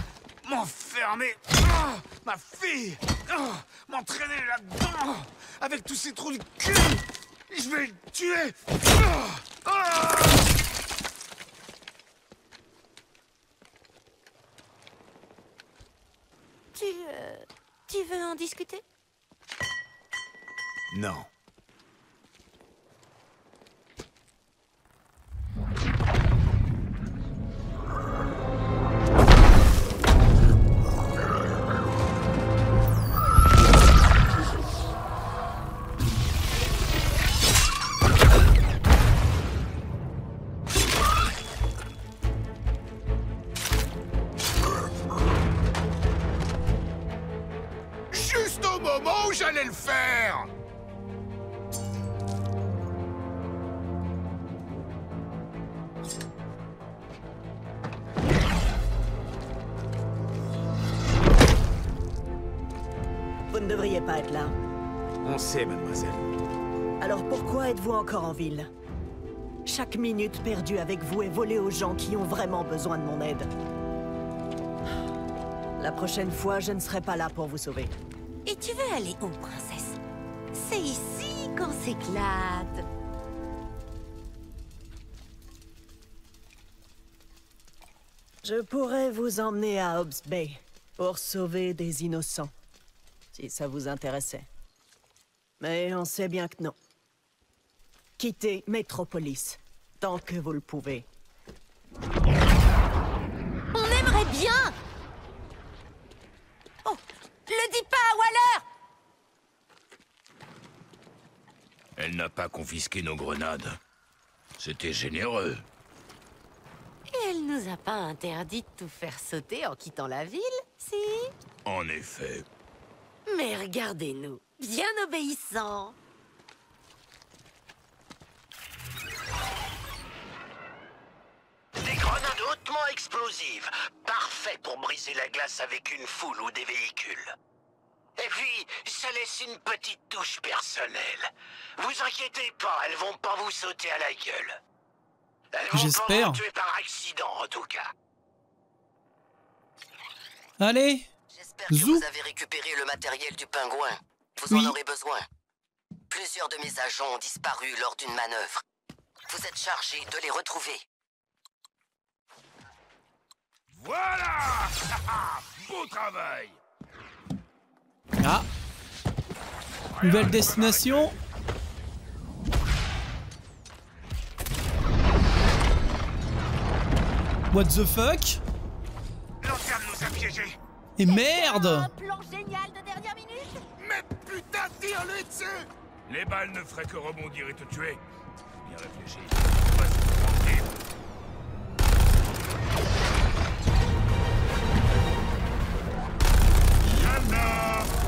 [SPEAKER 3] M'enfermer. Ah Ma fille. Ah M'entraîner là-dedans. Avec tous ces trous de cul. Je vais le tuer Ah Ah
[SPEAKER 4] Tu... euh, tu veux discuter?
[SPEAKER 3] Non.
[SPEAKER 14] Encore en ville Chaque minute perdue avec vous est volée aux gens qui ont vraiment besoin de mon aide. La prochaine fois, je ne serai pas là pour vous sauver.
[SPEAKER 4] Et tu veux aller où, princesse? C'est ici qu'on s'éclate.
[SPEAKER 14] Je pourrais vous emmener à Hobbs Bay pour sauver des innocents, si ça vous intéressait. Mais on sait bien que non. Quittez Metropolis, tant que vous le pouvez.
[SPEAKER 4] On aimerait bien Oh Le dis pas à Waller
[SPEAKER 6] Elle n'a pas confisqué nos grenades. C'était généreux.
[SPEAKER 4] Et elle nous a pas interdit de tout faire sauter en quittant la ville, si?
[SPEAKER 6] En effet.
[SPEAKER 4] Mais regardez-nous, bien obéissants
[SPEAKER 9] hautement explosives, parfait pour briser la glace avec une foule ou des véhicules. Et puis, ça laisse une petite touche personnelle. Vous inquiétez pas, elles vont pas vous sauter à la gueule. Elles vont pas
[SPEAKER 1] J'espère.
[SPEAKER 9] vous tuer par accident, en tout cas.
[SPEAKER 1] Allez
[SPEAKER 7] J'espère que vous avez récupéré le matériel du pingouin. Vous
[SPEAKER 1] Oui.
[SPEAKER 7] en aurez besoin. Plusieurs de mes agents ont disparu lors d'une manœuvre. Vous êtes chargé de les retrouver.
[SPEAKER 18] Voilà! Beau travail!
[SPEAKER 1] Ah. Nouvelle destination. What the fuck?
[SPEAKER 18] Lanterne nous a piégés.
[SPEAKER 1] Et merde!
[SPEAKER 4] Plan génial de dernière minute.
[SPEAKER 18] Mais putain, tire-lui dessus!
[SPEAKER 6] Les balles ne feraient que rebondir et te tuer. Bien réfléchi.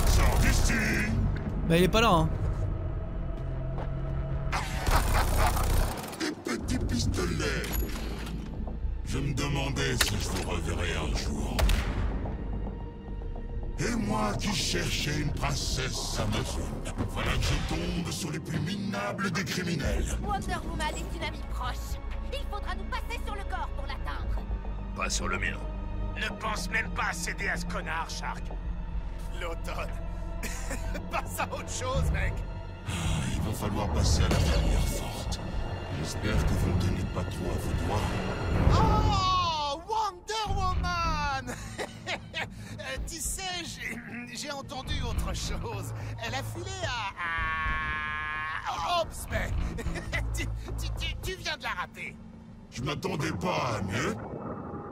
[SPEAKER 18] Sors d'ici
[SPEAKER 1] Bah il est pas là hein.
[SPEAKER 18] Des petits pistolets Je me demandais si je vous reverrais un jour. Et moi qui cherchais une princesse amazone, voilà que je tombe sur les plus minables des criminels.
[SPEAKER 19] Wonder Woman est une amie proche. Il faudra nous passer sur le corps pour l'atteindre.
[SPEAKER 6] Pas sur le mien.
[SPEAKER 3] Ne pense même pas à céder à ce connard, Shark.
[SPEAKER 5] L'automne. Passe à autre chose, mec.
[SPEAKER 18] Il va falloir passer à la dernière forte. J'espère que vous ne tenez pas trop à vos doigts.
[SPEAKER 5] Oh Wonder Woman Tu sais, j'ai- entendu autre chose. Elle a filé à... à... Tu, tu- tu- tu viens de la rater.
[SPEAKER 18] Je m'attendais pas à mieux,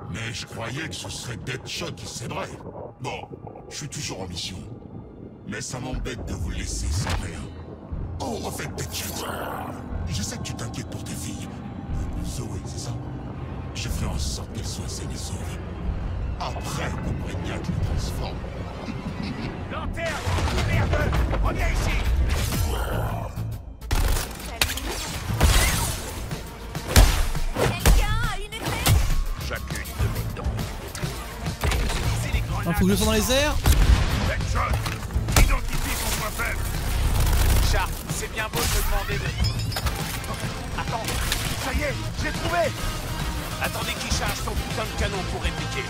[SPEAKER 18] mais je croyais que ce serait Deadshot qui céderait. Bon, Je suis toujours en mission. Mais ça m'embête de vous laisser sans rien. Oh, en fait, t'es. Je sais que tu t'inquiètes pour tes filles. Zoé, c'est ça? Je ferai en sorte qu'elles soient saines et sauves. Après que Brignac les transforme.
[SPEAKER 6] Lanterne Merde Reviens ici
[SPEAKER 1] faut que je dans les airs.
[SPEAKER 3] Sharp, c'est bien beau de me demander de... Attends, ça y est, j'ai trouvé Attendez qu'il charge son putain de canon pour répliquer.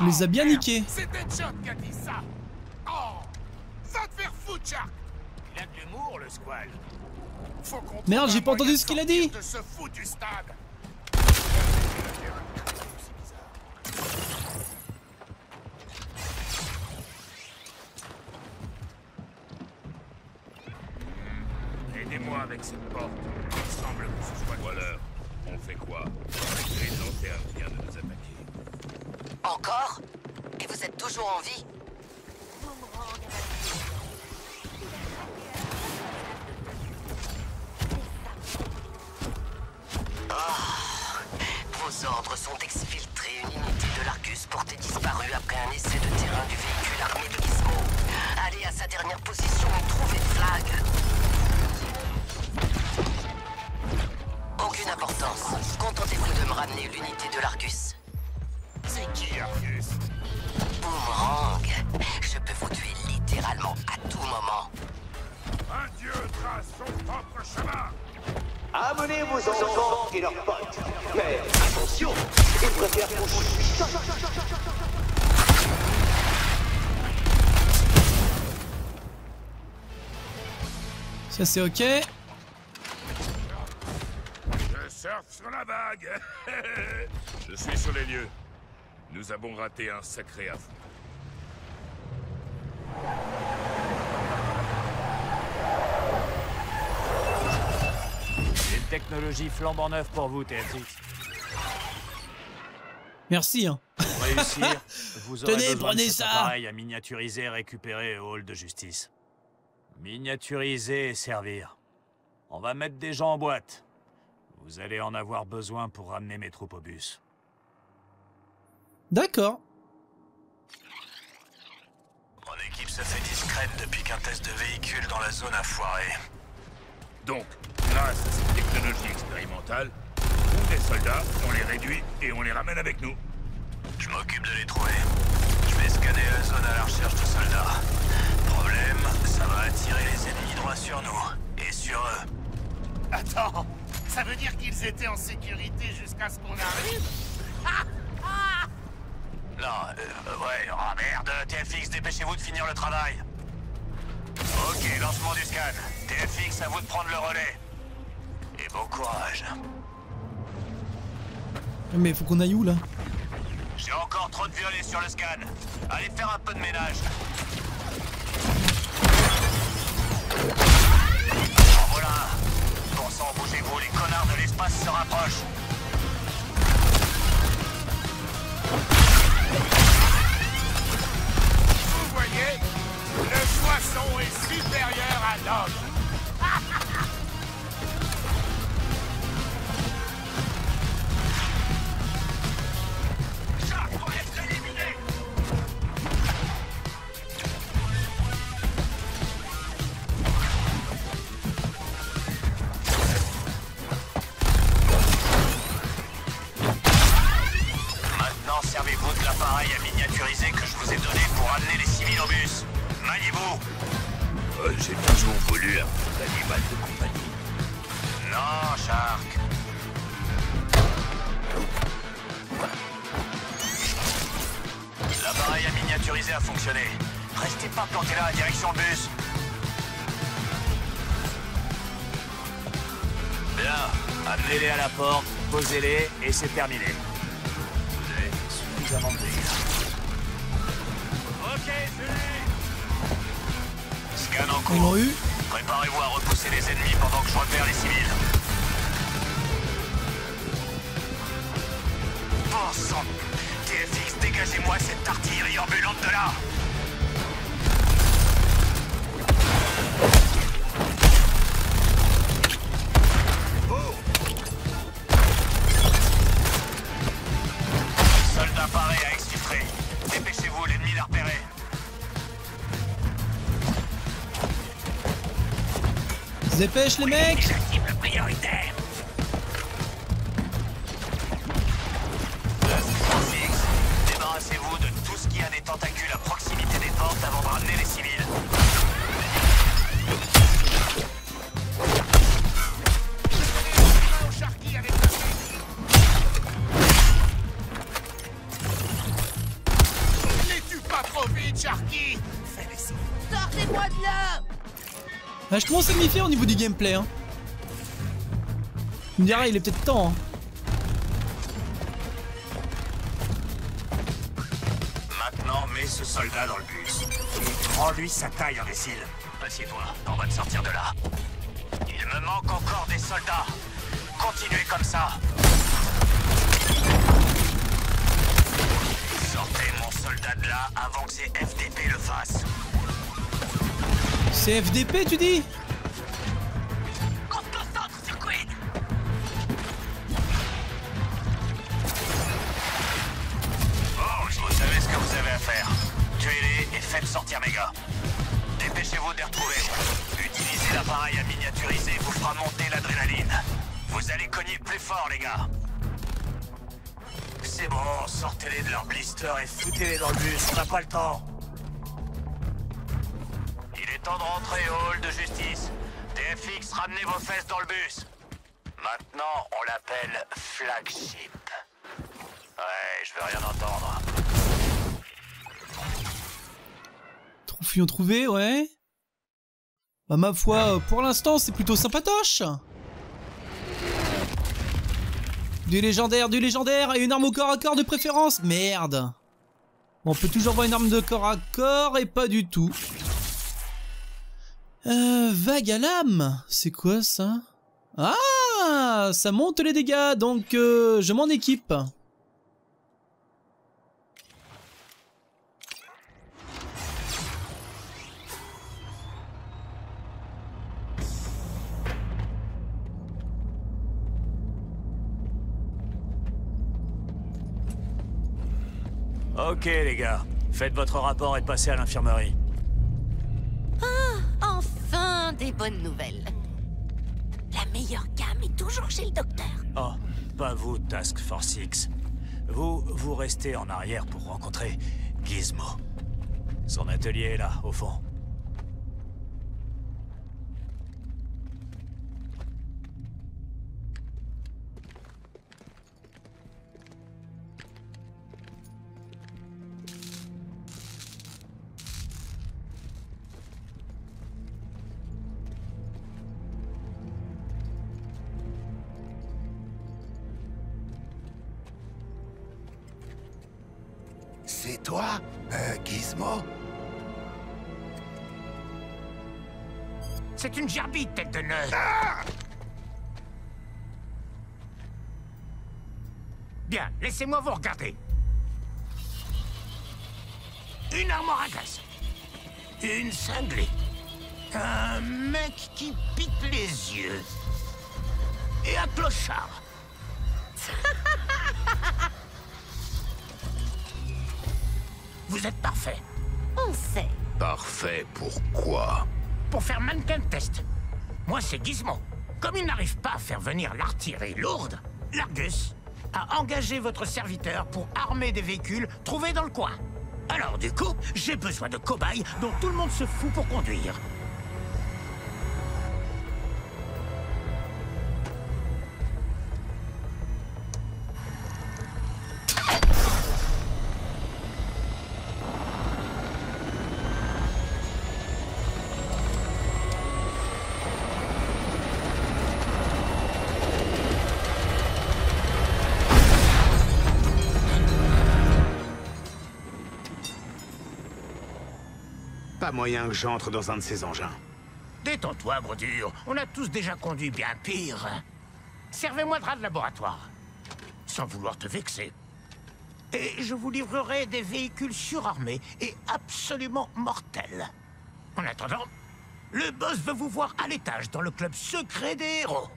[SPEAKER 1] On les a bien niqués.
[SPEAKER 7] C'est Deadshot qui a dit ça Oh Va te faire foutre, Shark
[SPEAKER 3] Il a de l'humour, le squal.
[SPEAKER 7] Faut qu'on
[SPEAKER 1] Merde, j'ai pas entendu ce qu'il a dit.
[SPEAKER 7] sortir De se foutre du stade c'est
[SPEAKER 1] ok.
[SPEAKER 6] Je surfe sur la vague Je suis sur les lieux. Nous avons raté un sacré affront.
[SPEAKER 10] J'ai une technologie flambant neuve pour vous, TFX.
[SPEAKER 1] Merci. Hein.
[SPEAKER 10] Pour réussir, vous aurez
[SPEAKER 1] Tenez,
[SPEAKER 10] besoin
[SPEAKER 1] prenez
[SPEAKER 10] de cet
[SPEAKER 1] ça.
[SPEAKER 10] appareil à miniaturiser et récupérer au hall de justice. Miniaturiser et servir. On va mettre des gens en boîte. Vous allez en avoir besoin pour ramener mes troupes au bus.
[SPEAKER 1] D'accord.
[SPEAKER 5] Mon équipe se fait discrète depuis qu'un test de véhicule dans la zone a foiré.
[SPEAKER 6] Donc, grâce à cette technologie expérimentale, ou des soldats, on les réduit et on les ramène avec nous.
[SPEAKER 5] Je m'occupe de les trouver. Je vais scanner la zone à la recherche de soldats. Ça va attirer les ennemis droit sur nous. Et sur eux.
[SPEAKER 7] Attends, ça veut dire qu'ils étaient en sécurité jusqu'à ce qu'on arrive?
[SPEAKER 10] Non, euh, ouais, oh merde, TFX, dépêchez-vous de finir le travail. Ok, lancement du scan. TFX, à vous de prendre le relais. Et bon courage.
[SPEAKER 1] Mais faut qu'on aille où là?
[SPEAKER 10] J'ai encore trop de violets sur le scan. Allez faire un peu de ménage. Bougez-vous, les connards de l'espace se rapprochent.
[SPEAKER 7] Vous voyez, le poisson est supérieur à l'homme.
[SPEAKER 10] C'est terminé. Vous avez suffisamment de dégâts. Ok, je. Scan en cours.
[SPEAKER 1] eu
[SPEAKER 10] Préparez-vous à repousser les ennemis pendant que je repère les civils. Bon sang TFX, dégagez-moi cette artillerie ambulante de là
[SPEAKER 1] dépêche les mecs Au niveau du gameplay. Hein. Tu me il est peut-être temps. hein.
[SPEAKER 10] Maintenant, mets ce soldat dans le bus. Et prends-lui sa taille, imbécile. Assieds-toi, on va te sortir de là. Il me manque encore des soldats. Continuez comme ça. Sortez mon soldat de là avant que ces FDP le fassent.
[SPEAKER 1] C'est FDP, tu dis?
[SPEAKER 10] Il est temps de rentrer au hall de justice. TFX, ramenez vos fesses dans le bus. Maintenant, on l'appelle flagship. Ouais, je veux rien entendre.
[SPEAKER 1] Fuyons trouvé, ouais. Bah ma foi, pour l'instant, c'est plutôt sympatoche. Du légendaire, du légendaire et une arme au corps à corps de préférence. Merde. On peut toujours voir une arme de corps à corps et pas du tout. Euh, vague à lame. C'est quoi ça? Ah, ça monte les dégâts, donc euh, je m'en équipe.
[SPEAKER 5] Ok les gars, faites votre rapport et passez à l'infirmerie.
[SPEAKER 4] Ah, enfin des bonnes nouvelles. La meilleure gamme est toujours chez le docteur.
[SPEAKER 5] Oh, pas vous, Task Force X. Vous, vous restez en arrière pour rencontrer Gizmo. Son atelier est là, au fond.
[SPEAKER 9] Laissez-moi vous regarder. Une armoire à glace. Une cinglée. Un mec qui pique les yeux. Et un clochard. Vous êtes parfait.
[SPEAKER 4] On sait.
[SPEAKER 6] Parfait, pourquoi
[SPEAKER 9] Pour faire mannequin test. Moi, c'est Gizmo. Comme il n'arrive pas à faire venir l'artillerie lourde, l'Argus a engagé votre serviteur pour armer des véhicules trouvés dans le coin. Alors, du coup, j'ai besoin de cobayes dont tout le monde se fout pour conduire.
[SPEAKER 3] Moyen que j'entre dans un de ces engins.
[SPEAKER 9] Détends-toi, Brodure. On a tous déjà conduit bien pire. Servez-moi de rat de laboratoire. Sans vouloir te vexer. Et je vous livrerai des véhicules surarmés et absolument mortels. En attendant, le boss veut vous voir à l'étage dans le club secret des héros.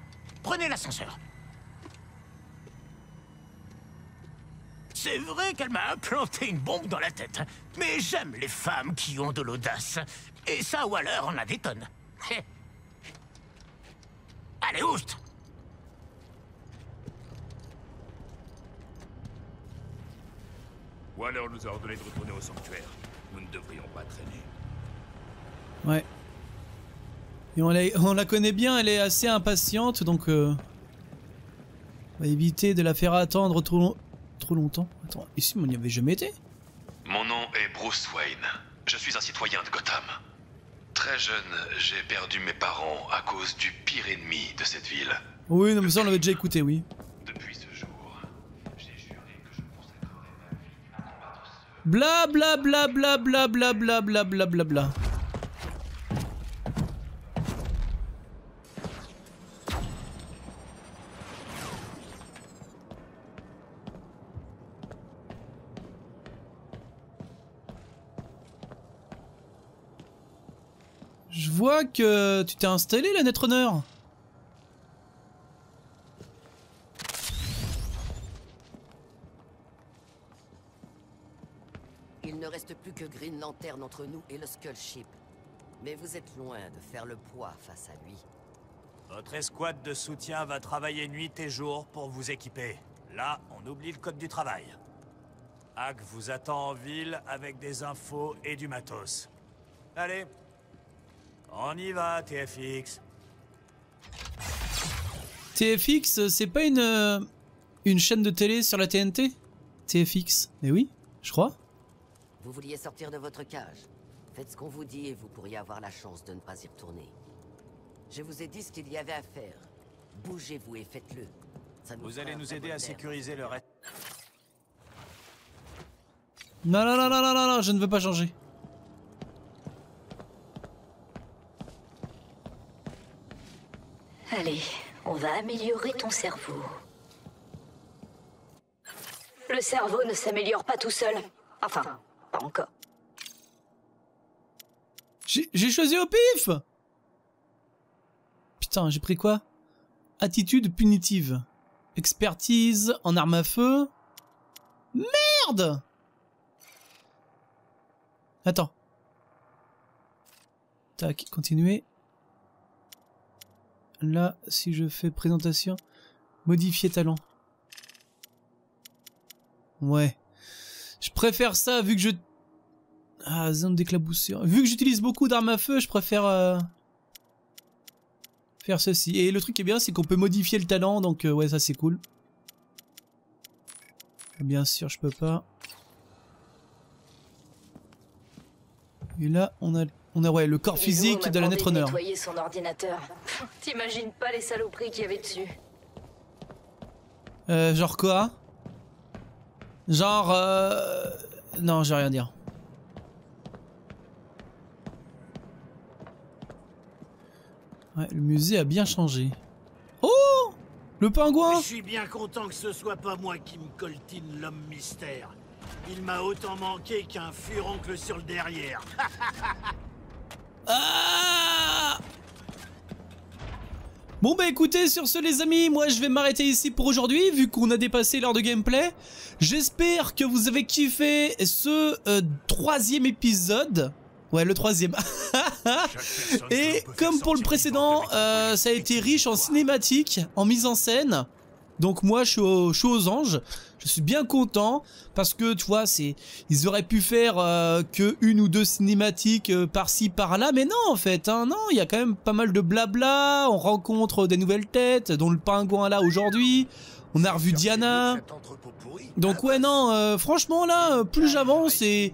[SPEAKER 9] Prenez l'ascenseur. C'est vrai qu'elle m'a implanté une bombe dans la tête. Mais j'aime les femmes qui ont de l'audace. Et ça, Waller en a des tonnes. Allez, oust
[SPEAKER 6] Waller nous a ordonné de retourner au sanctuaire. Nous ne devrions pas traîner.
[SPEAKER 1] Ouais. Et on la, on la connaît bien, elle est assez impatiente, donc euh, on va éviter de la faire attendre trop, long- trop longtemps. Attends, ici on n'y avait jamais été?
[SPEAKER 20] Mon nom est Bruce Wayne. Je suis un citoyen de Gotham. Très jeune, j'ai perdu mes parents à cause du pire ennemi de cette ville.
[SPEAKER 1] Oui, non mais ça on l'avait déjà écouté, oui.
[SPEAKER 20] Depuis ce jour, j'ai juré que je consacrerai
[SPEAKER 1] Bla bla bla bla bla bla bla bla bla bla bla. Que tu t'es installé la Netrunner.
[SPEAKER 7] Il ne reste plus que Green Lantern entre nous et le Skull Ship. Mais vous êtes loin de faire le poids face à lui.
[SPEAKER 10] Votre escouade de soutien va travailler nuit et jour pour vous équiper. Là, on oublie le code du travail. Hack vous attend en ville avec des infos et du matos. Allez, on y va, TFX.
[SPEAKER 1] TFX, c'est pas une, euh, une chaîne de télé sur la TNT TFX, eh oui, je crois.
[SPEAKER 7] Vous vouliez sortir de votre cage. Faites ce qu'on vous dit et vous pourriez avoir la chance de ne pas y retourner. Je vous ai dit ce qu'il y avait à faire. Bougez-vous et faites-le.
[SPEAKER 10] Vous allez nous aider à sécuriser le reste.
[SPEAKER 1] Non, non, non, non, non, non, non, je ne veux pas changer.
[SPEAKER 2] Allez, on va améliorer ton cerveau. Le cerveau ne s'améliore pas tout seul. Enfin, pas encore.
[SPEAKER 1] J'ai choisi au pif Putain, j'ai pris quoi? Attitude punitive. Expertise en arme à feu. Merde Attends. Tac, continuer. Là, si je fais présentation, modifier talent. Ouais. Je préfère ça vu que je... Ah, zone d'éclaboussure. Vu que j'utilise beaucoup d'armes à feu, je préfère... euh, Faire ceci. Et le truc qui est bien, c'est qu'on peut modifier le talent, donc euh, ouais, ça c'est cool. Bien sûr, je peux pas. Et là, on a, on a ouais, le corps physique de la Netrunner.
[SPEAKER 2] nettoyer son ordinateur. T'imagines pas les saloperies qu'il y avait dessus.
[SPEAKER 1] Euh, genre quoi? Genre... Euh... Non, j'ai rien à dire. Ouais, le musée a bien changé. Oh Le pingouin
[SPEAKER 21] Je suis bien content que ce soit pas moi qui me coltine l'homme mystère. Il m'a autant manqué qu'un furoncle sur le derrière.
[SPEAKER 1] Ah Bon bah écoutez, sur ce les amis, moi je vais m'arrêter ici pour aujourd'hui, vu qu'on a dépassé l'heure de gameplay. J'espère que vous avez kiffé ce euh, troisième épisode. Ouais, le troisième. Et comme pour le précédent, euh, ça a été riche en cinématiques, en mise en scène. Donc moi je suis, au- je suis aux anges, je suis bien content parce que tu vois c'est ils auraient pu faire euh, que une ou deux cinématiques euh, par-ci par-là mais non en fait hein, non il y a quand même pas mal de blabla, on rencontre des nouvelles têtes dont le pingouin là aujourd'hui, on a revu Diana. Donc ouais non euh, franchement là euh, plus j'avance et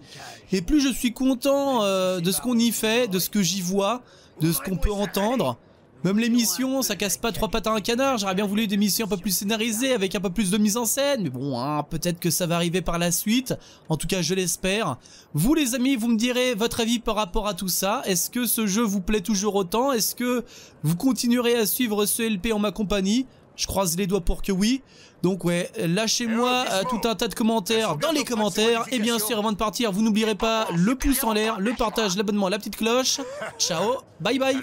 [SPEAKER 1] et plus je suis content euh, de ce qu'on y fait, de ce que j'y vois, de ce qu'on peut entendre. Même les missions, ça casse pas trois pattes à un canard. J'aurais bien voulu des missions un peu plus scénarisées, avec un peu plus de mise en scène. Mais bon, hein, peut-être que ça va arriver par la suite. En tout cas, je l'espère. Vous les amis, vous me direz votre avis par rapport à tout ça. Est-ce que ce jeu vous plaît toujours autant? Est-ce que vous continuerez à suivre ce LP en ma compagnie? Je croise les doigts pour que oui. Donc ouais, lâchez-moi euh, tout un tas de commentaires dans les commentaires. Et bien sûr, avant de partir, vous n'oublierez pas le pouce en l'air, le partage, l'abonnement, la petite cloche. Ciao, bye bye